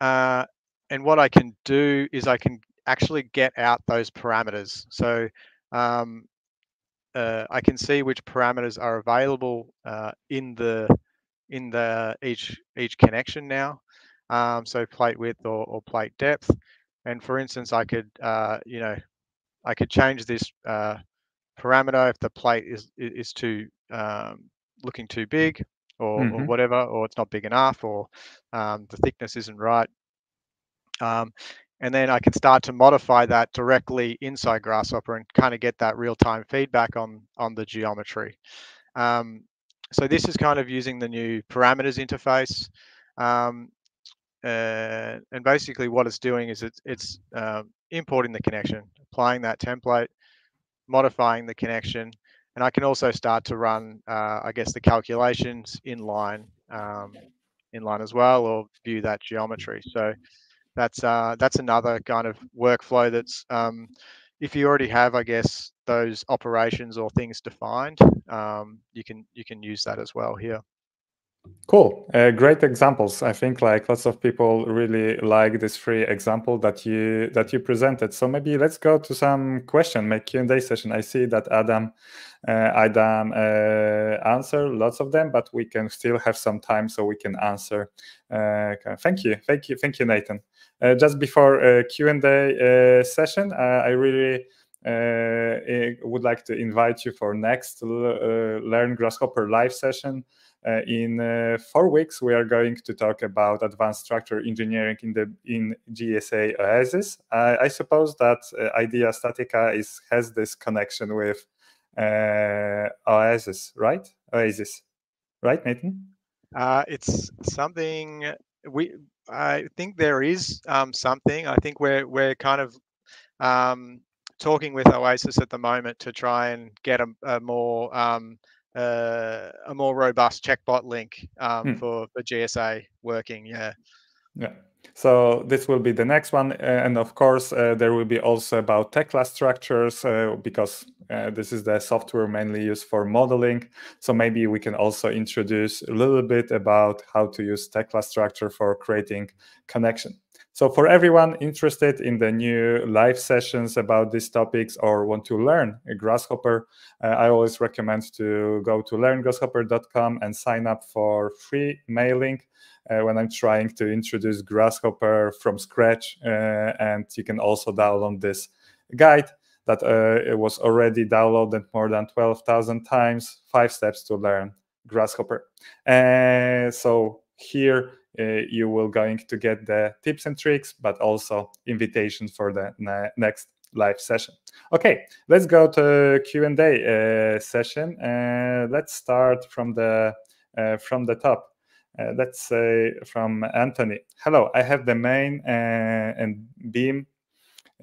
Uh, and what I can do is I can actually get out those parameters. So um, uh, I can see which parameters are available uh, in the in the each each connection now. Um, so plate width or, or plate depth. And for instance, I could, uh, you know, I could change this uh, parameter if the plate is is too um, looking too big or, mm-hmm. or, whatever, or it's not big enough, or um, the thickness isn't right. Um, and then I can start to modify that directly inside Grasshopper and kind of get that real-time feedback on on the geometry. Um, so this is kind of using the new parameters interface. And basically what it's doing is it's, it's um, importing the connection, applying that template, modifying the connection, and I can also start to run, uh, I guess, the calculations in line, um, in line as well, or view that geometry. So that's uh, that's another kind of workflow that's um, if you already have, I guess, those operations or things defined, um, you can you can use that as well here. Cool, uh, great examples. I think like lots of people really like this free example that you that you presented. So maybe let's go to some question, make Q and A session. I see that Adam, uh, Adam uh, answer lots of them, but we can still have some time so we can answer. Uh, thank you, thank you, thank you, Nathan. Uh, just before uh, Q and A session, I really. would like to invite you for next Learn Grasshopper live session uh, in uh, four weeks, we are going to talk about advanced structure engineering in the in GSA Oasys. I, I suppose that uh, Idea Statica is has this connection with Oasys, right? Oasys, right, Nathan? Uh, it's something we. I think there is um, something. I think we're we're kind of um, talking with Oasys at the moment to try and get a, a more um, uh, a more robust checkbot link um, hmm. for for GSA working. Yeah. Yeah. So this will be the next one, and of course uh, there will be also about Tekla structures uh, because uh, this is the software mainly used for modeling. So maybe we can also introduce a little bit about how to use Tekla structure for creating connection. So for everyone interested in the new live sessions about these topics or want to learn Grasshopper, uh, I always recommend to go to learngrasshopper.com and sign up for free mailing uh, when I'm trying to introduce Grasshopper from scratch. Uh, and you can also download this guide that uh, it was already downloaded more than 12,000 times, five steps to learn Grasshopper. Uh, so here you will going to get the tips and tricks, but also invitations for the ne next live session. Okay, let's go to Q&A uh, session. Uh, let's start from the uh, from the top. Uh, let's say from Anthony. Hello, I have the main uh, and beam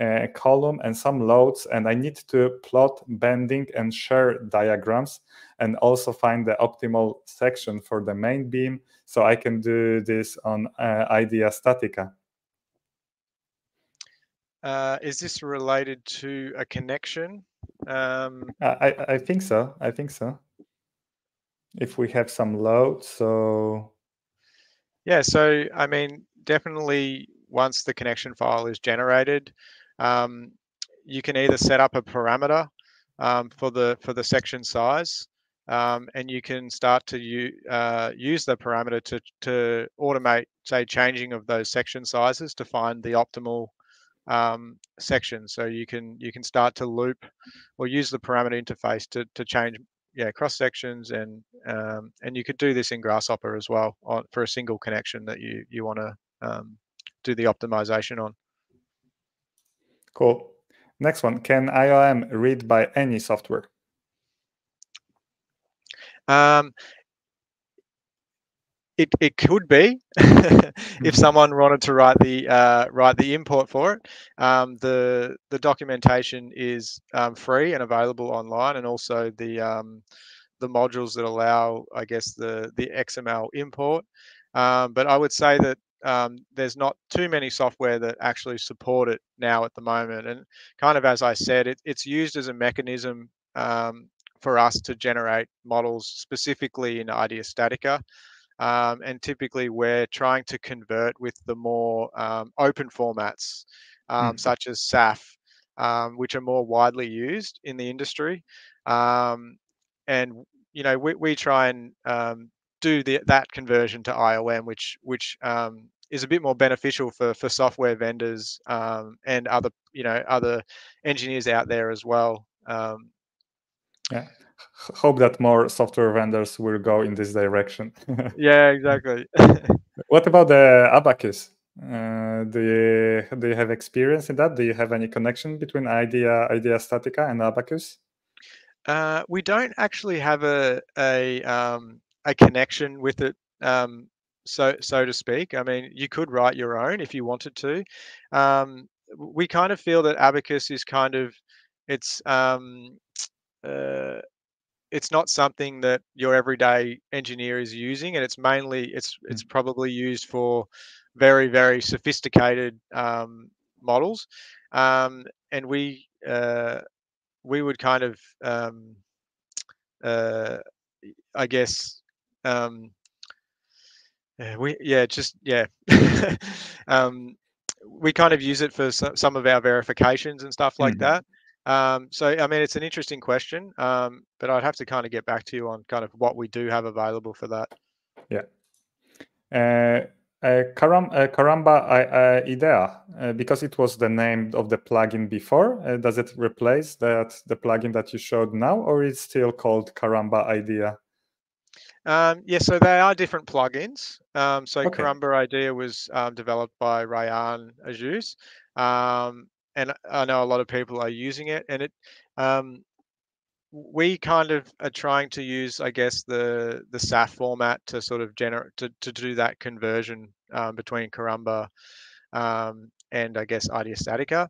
uh, column and some loads, and I need to plot bending and shear diagrams and also find the optimal section for the main beam so I can do this on uh, Idea Statica. Uh, is this related to a connection? Um, I, I think so. I think so. If we have some load, so. Yeah, so I mean, definitely once the connection file is generated, um, you can either set up a parameter um, for the for the section size, um, and you can start to uh, use the parameter to to automate, say, changing of those section sizes to find the optimal um, section. So you can you can start to loop or use the parameter interface to to change yeah cross sections and um, and you could do this in Grasshopper as well on, for a single connection that you you want to um, do the optimization on. Cool. Next one, can IOM read by any software? Um, it, it could be if mm-hmm. someone wanted to write the uh, write the import for it. Um, the the documentation is um, free and available online, and also the um, the modules that allow, I guess, the the XML import. Um, but I would say that um, there's not too many software that actually support it now at the moment. And kind of as I said, it, it's used as a mechanism um, for us to generate models specifically in Idea Statica. Um, and typically we're trying to convert with the more um, open formats, mm. such as SAF, um, which are more widely used in the industry. and you know, we, we try and do the, that conversion to IOM, which which um, is a bit more beneficial for for software vendors um, and other you know other engineers out there as well. Um, yeah, hope that more software vendors will go in this direction. yeah, exactly. what about the Abaqus? Uh, do you do you have experience in that? Do you have any connection between Idea Idea Statica and Abaqus? Uh, we don't actually have a a um, a connection with it, um, so so to speak. I mean, you could write your own if you wanted to. Um, we kind of feel that Abaqus is kind of it's um, uh, it's not something that your everyday engineer is using, and it's mainly it's it's mm. probably used for very very sophisticated um, models, um, and we uh, we would kind of um, uh, I guess um, we yeah just yeah um, we kind of use it for some of our verifications and stuff like mm-hmm. that. Um, so, I mean, it's an interesting question, um, but I'd have to kind of get back to you on kind of what we do have available for that. Yeah. Uh, uh, Karam, uh, Karamba uh, IDEA, uh, because it was the name of the plugin before, uh, does it replace that the plugin that you showed now, or is still called Karamba IDEA? Um, yeah, so they are different plugins. Um, so okay. IDEA was um, developed by Rayan Azouz, um, and I know a lot of people are using it. And it, um, we kind of are trying to use, I guess, the the SAF format to sort of generate to, to do that conversion um, between Karamba and I guess IDEA Statica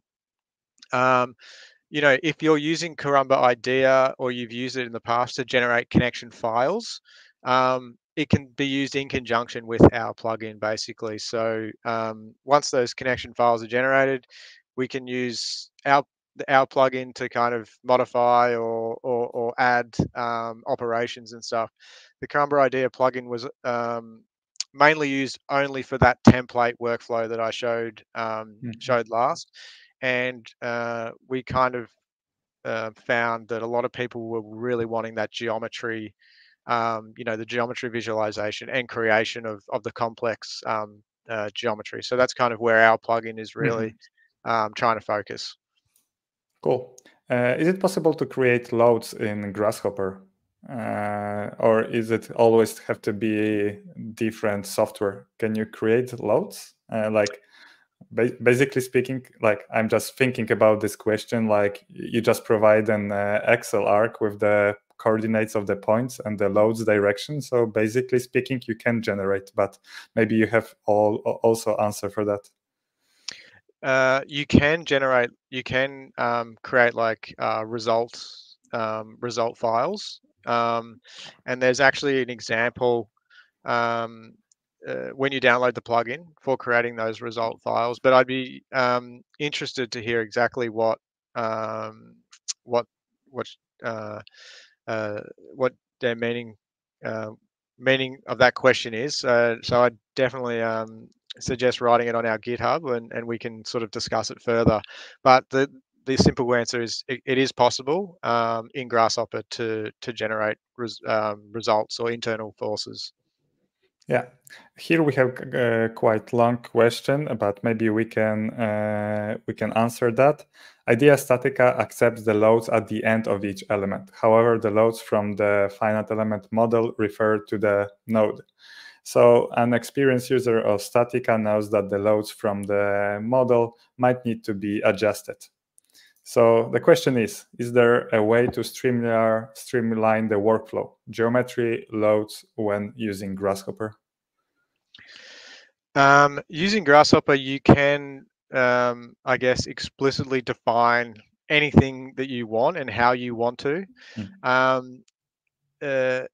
you know, if you're using Karamba IDEA or you've used it in the past to generate connection files, um, it can be used in conjunction with our plugin basically. So um, once those connection files are generated, we can use our our plugin to kind of modify or or, or add um, operations and stuff. The Karamba IDEA plugin was um, mainly used only for that template workflow that I showed um, mm-hmm. showed last, and uh, we kind of uh, found that a lot of people were really wanting that geometry um, you know, the geometry visualization and creation of, of the complex um, uh, geometry. So that's kind of where our plugin is really mm-hmm. um, trying to focus. Cool. Uh, is it possible to create loads in Grasshopper? Uh, or is it always have to be different software? Can you create loads? Uh, like ba- basically speaking, like I'm just thinking about this question. Like you just provide an uh, Excel arc with the coordinates of the points and the loads direction. So basically speaking, you can generate, but maybe you have all also answer for that. Uh, you can generate, you can um, create like uh, results, um, result files. Um, and there's actually an example um, uh, when you download the plugin for creating those result files. But I'd be um, interested to hear exactly what um, what what uh, uh, what their meaning uh, meaning of that question is. Uh, so I definitely um, suggest writing it on our GitHub, and, and we can sort of discuss it further. But the the simple answer is it, it is possible um, in Grasshopper to to generate res, um, results or internal forces. Yeah, here we have a quite long question, but maybe we can uh, we can answer that. IDEA Statica accepts the loads at the end of each element. However, the loads from the finite element model refer to the node. So an experienced user of Statica knows that the loads from the model might need to be adjusted. So the question is, is there a way to streamline, streamline the workflow, geometry loads when using Grasshopper? Um, using Grasshopper, you can, um, I guess, explicitly define anything that you want and how you want to. Mm. Um, uh,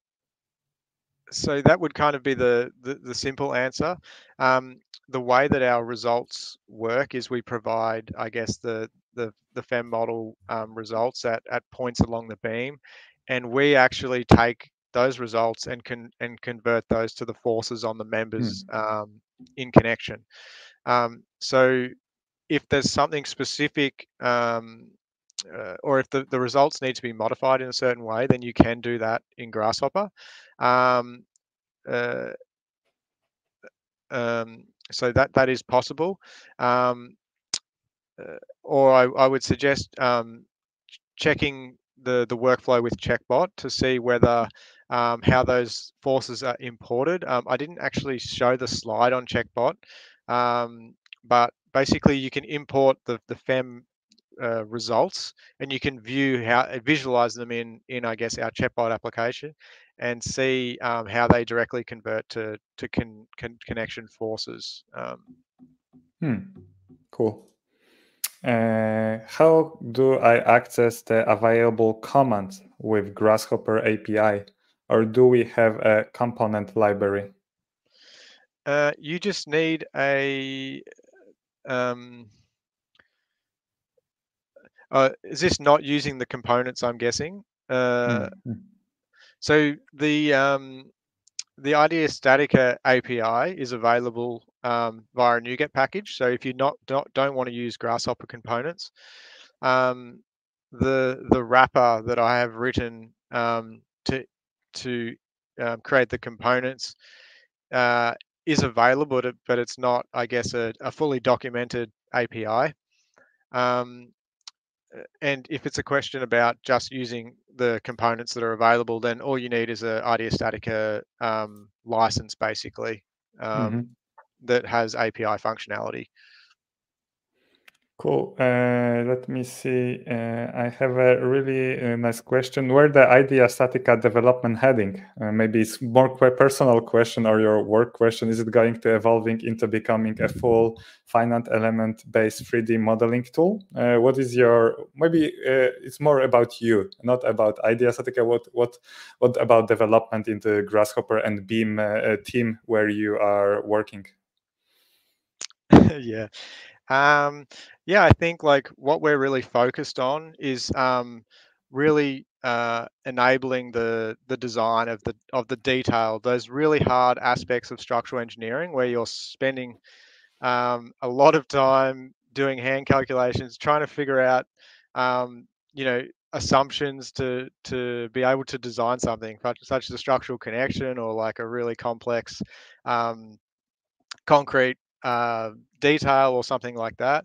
so that would kind of be the the, the simple answer. Um, the way that our results work is we provide, I guess, the the the FEM model um, results at at points along the beam, and we actually take those results and can and convert those to the forces on the members mm. um, in connection. Um, so if there's something specific um, uh, or if the, the results need to be modified in a certain way, then you can do that in Grasshopper. Um, uh, um, so that that is possible. Um, uh, or I, I, would suggest checking the the workflow with Checkbot to see whether um, how those forces are imported. Um, I didn't actually show the slide on Checkbot, um, but basically you can import the, the FEM uh, results and you can view how visualize them in in I guess our Checkbot application and see um, how they directly convert to to con, con connection forces. Um. Hmm. Cool. Uh, how do I access the available commands with Grasshopper API? Or do we have a component library? Uh, you just need a. Um, uh, is this not using the components? I'm guessing. Uh, mm-hmm. So the um, the IDEA Statica API is available um, via a NuGet package. So if you not don't, don't want to use Grasshopper components, um, the the wrapper that I have written um, to to um, create the components uh, is available, but, but it's not, I guess, a, a fully documented API. Um, and if it's a question about just using the components that are available, then all you need is a IDEA Statica um, license, basically, um, mm-hmm. that has API functionality. Cool. Uh, let me see. Uh, I have a really uh, nice question. Where the IDEA Statica development heading? Uh, maybe it's more personal question or your work question. Is it going to evolving into becoming a full finite element based 3D modeling tool? Uh, what is your maybe uh, it's more about you, not about IDEA Statica. What what what about development into Grasshopper and BIM team where you are working? yeah. Um, yeah, I think like what we're really focused on is um, really uh, enabling the the design of the of the detail, those really hard aspects of structural engineering where you're spending um, a lot of time doing hand calculations, trying to figure out, um, you know, assumptions to to be able to design something such, such as a structural connection or like a really complex um, concrete uh, detail or something like that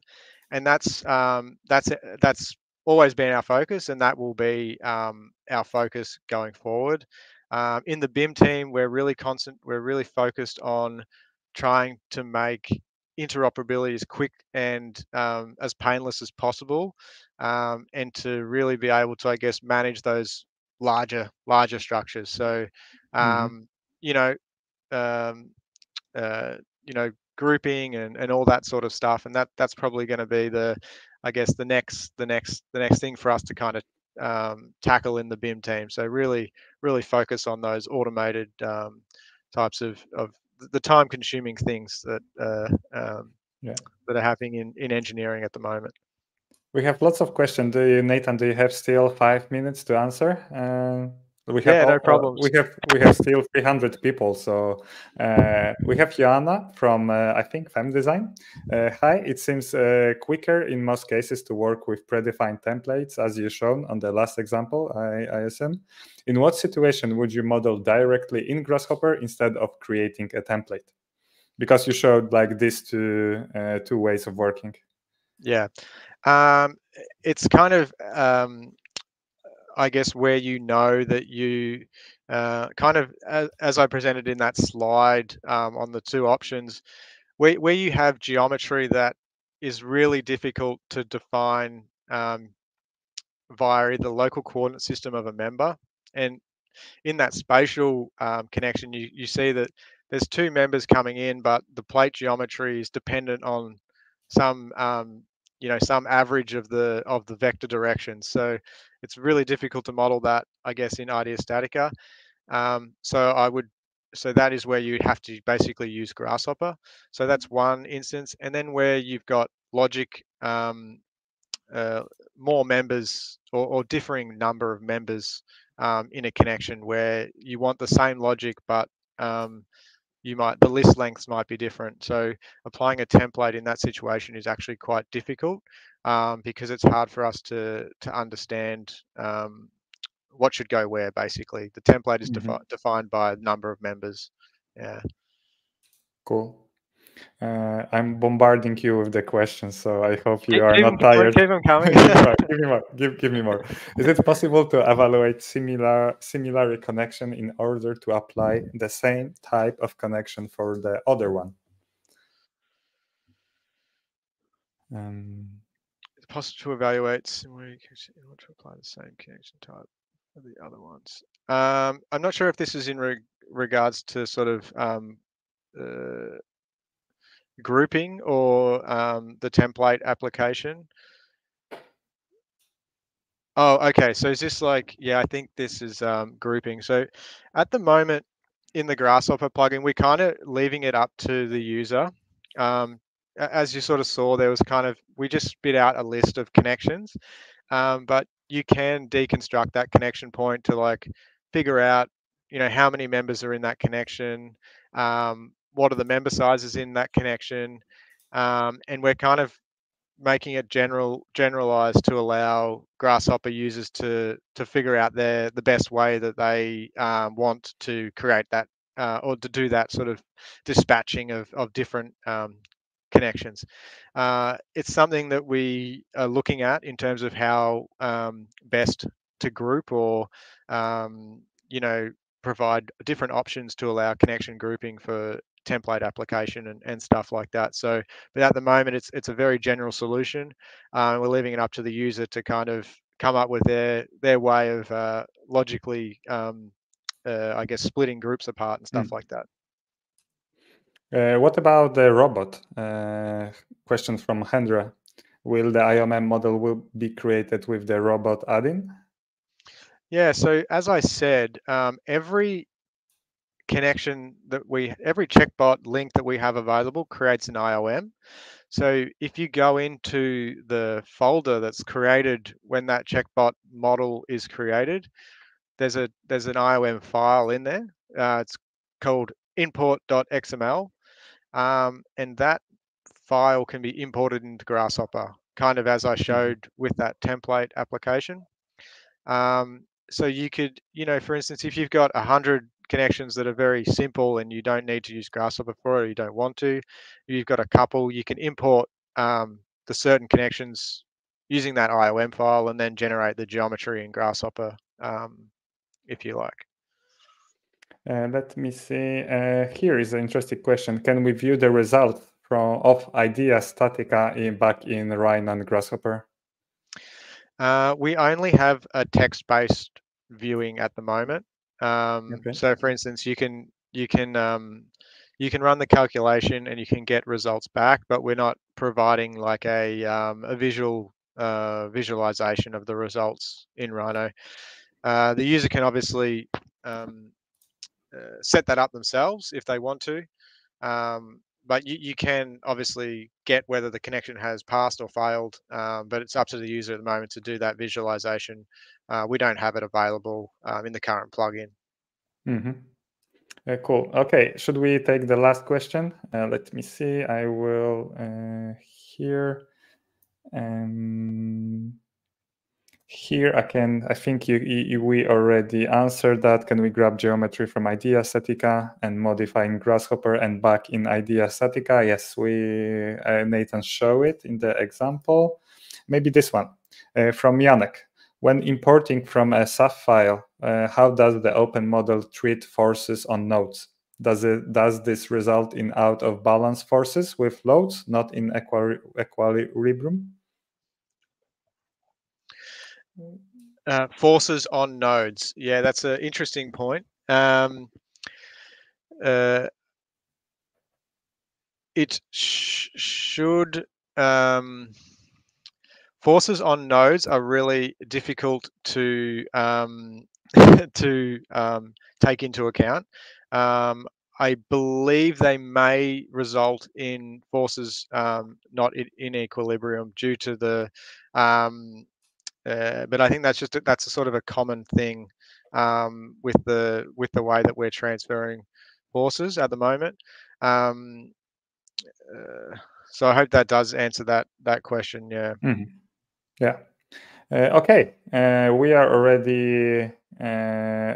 and that's um, that's that's always been our focus, and that will be um, our focus going forward. Um, in the BIM team, we're really constant. We're really focused on trying to make interoperability as quick and um, as painless as possible, um, and to really be able to, I guess, manage those larger larger structures. So, mm-hmm. Um, you know, um, uh, you know, grouping and, and all that sort of stuff. And that that's probably going to be the, I guess the next the next the next thing for us to kind of um, tackle in the BIM team. So really really focus on those automated um, types of of the time consuming things that uh, um, yeah. that are happening in in engineering at the moment. We have lots of questions. Do you, Nathan? Do you have still five minutes to answer? Uh... We have yeah, no problems. Uh, we have we have still 300 people. So uh, we have Joanna from uh, I think Fem Design. Uh, hi, it seems uh, quicker in most cases to work with predefined templates, as you shown on the last example. I, I assume. In what situation would you model directly in Grasshopper instead of creating a template? Because you showed like these two uh, two ways of working. Yeah, um, it's kind of um, I guess where you know that you uh, kind of as, as, I presented in that slide um, on the two options, where, where you have geometry that is really difficult to define um, via the local coordinate system of a member. And in that spatial um, connection, you, you see that there's two members coming in, but the plate geometry is dependent on some um, you know some average of the of the vector directions. So it's really difficult to model that, I guess, in IDEA Statica. Um, so I would, so that is where you have to basically use Grasshopper. So that's one instance. And then where you've got logic, um, uh, more members or, or, differing number of members um, in a connection where you want the same logic, but um, you might the list lengths might be different. So applying a template in that situation is actually quite difficult um, because it's hard for us to to understand um, what should go where. Basically, the template is mm-hmm. defi- defined by a number of members. Yeah. Cool. Uh, I'm bombarding you with the questions, so I hope you are not tired. Keep them coming. give me more. Give, give me more. Is it possible to evaluate similar similar connection in order to apply the same type of connection for the other one? Um, it's possible to evaluate similar connection in order to apply the same connection type for the other ones. Um, I'm not sure if this is in re- regards to sort of um, uh, grouping or um, the template application. Oh, okay. So is this like, yeah, I think this is um, grouping. So at the moment, in the Grasshopper plugin, we're kind of leaving it up to the user. Um, as you sort of saw, there was kind of we just spit out a list of connections, um, but you can deconstruct that connection point to like figure out, you know, how many members are in that connection, um, what are the member sizes in that connection, um, and we're kind of making it general generalized to allow grasshopper users to to figure out their the best way that they um, want to create that uh, or to do that sort of dispatching of, of different um, connections. Uh, it's something that we are looking at in terms of how um, best to group or um, you know provide different options to allow connection grouping for template application and, and stuff like that. So, but at the moment, it's it's a very general solution. Uh, we're leaving it up to the user to kind of come up with their their way of uh, logically, um, uh, I guess, splitting groups apart and stuff mm. like that. Uh, what about the robot? Uh, question from Hendra. Will the IOM model will be created with the robot add-in? Yeah, so as I said, um, every connection that we, every checkbot link that we have available creates an IOM. So if you go into the folder that's created when that checkbot model is created, there's a there's an IOM file in there. Uh, it's called import.xml, um, and that file can be imported into Grasshopper, kind of as I mm-hmm. showed with that template application. Um, so you could, you know, for instance, if you've got a hundred connections that are very simple and you don't need to use Grasshopper for it, or you don't want to, you've got a couple, you can import um, the certain connections using that IOM file and then generate the geometry in Grasshopper um, if you like. Uh, let me see. Uh, here is an interesting question. Can we view the result from of idea statica in, back in Rhino and Grasshopper? Uh, we only have a text-based viewing at the moment. Um, okay. So, for instance, you can you can um, you can run the calculation and you can get results back, but we're not providing like a um, a visual uh, visualization of the results in Rhino. Uh, the user can obviously um, uh, set that up themselves if they want to, um, but you, you can obviously get whether the connection has passed or failed, um, but it's up to the user at the moment to do that visualization uh, we don't have it available um, in the current plugin. Mm-hmm. Uh, cool. Okay, should we take the last question? Uh, let me see. I will uh, here. Um, here I can. I think you, you, we already answered that. Can we grab geometry from Idea Statica and modifying Grasshopper and back in Idea Statica? Yes, we uh, Nathan show it in the example. Maybe this one uh, from Janek. When importing from a SAF file, uh, how does the open model treat forces on nodes? Does it does this result in out of balance forces with loads, not in equilibrium? Uh, forces on nodes. Yeah, that's an interesting point. Um, uh, it sh should. Um, forces on nodes are really difficult to um, to um, take into account. Um, I believe they may result in forces um, not in, in, equilibrium due to the, um, uh, but I think that's just a, that's a sort of a common thing um, with the with the way that we're transferring forces at the moment. Uh, so I hope that does answer that that question. Yeah. Mm -hmm. Yeah. Uh, okay. Uh, we are already uh,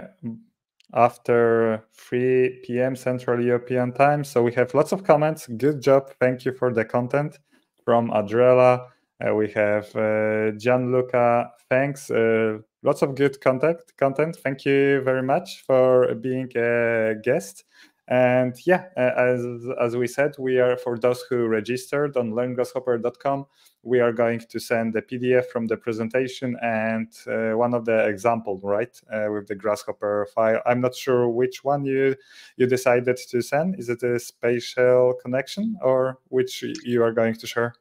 after 3 p.m. Central European time. So we have lots of comments. Good job. Thank you for the content from Adrela. Uh, we have uh, Gianluca. Thanks. Uh, lots of good content. Content. Thank you very much for being a guest. And yeah, as as we said, we are for those who registered on learngrasshopper.com we are going to send a PDF from the presentation and uh, one of the examples, right, uh, with the Grasshopper file. I'm not sure which one you you decided to send. Is it a spatial connection or which you are going to share?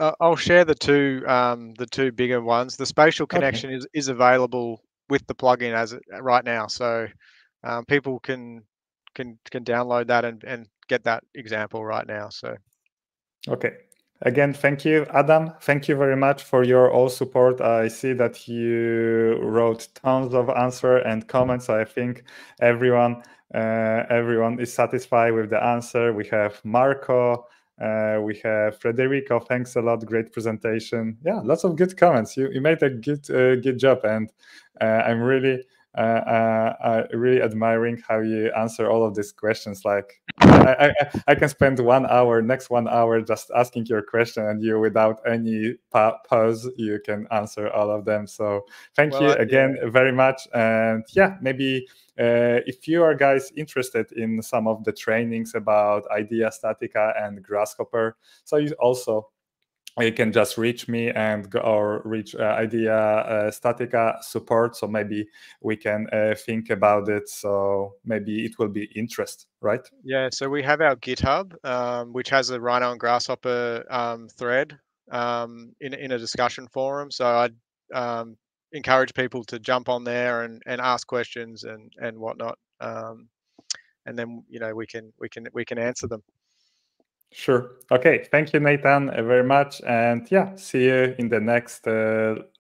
Uh, I'll share the two um, the two bigger ones. The spatial connection okay. is is available with the plugin as it, right now, so um, people can can can download that and and get that example right now. So, okay. Again, thank you, Adam. Thank you very much for your all support. I see that you wrote tons of answer and comments. I think everyone uh, everyone is satisfied with the answer. We have Marco, uh, we have Frederico. Thanks a lot. Great presentation. Yeah, lots of good comments. You, you made a good uh, good job, and uh, I'm really uh, uh, really admiring how you answer all of these questions. Like I, I, I, can spend one hour, next one hour, just asking your question, and you, without any pa pause, you can answer all of them. So thank well, you again yeah. very much. And yeah, maybe uh, if you are guys interested in some of the trainings about Idea Statica and Grasshopper, so you also you can just reach me and go or reach uh, idea uh, statica support. So maybe we can uh, think about it. So maybe it will be interest right? Yeah so we have our github um, which has a rhino and grasshopper um, thread um, in, in a discussion forum. So i'd um, encourage people to jump on there and, and ask questions and and whatnot um, and then you know we can we can we can answer them Sure. Okay. Thank you, Nathan, uh, very much. And yeah, see you in the next uh,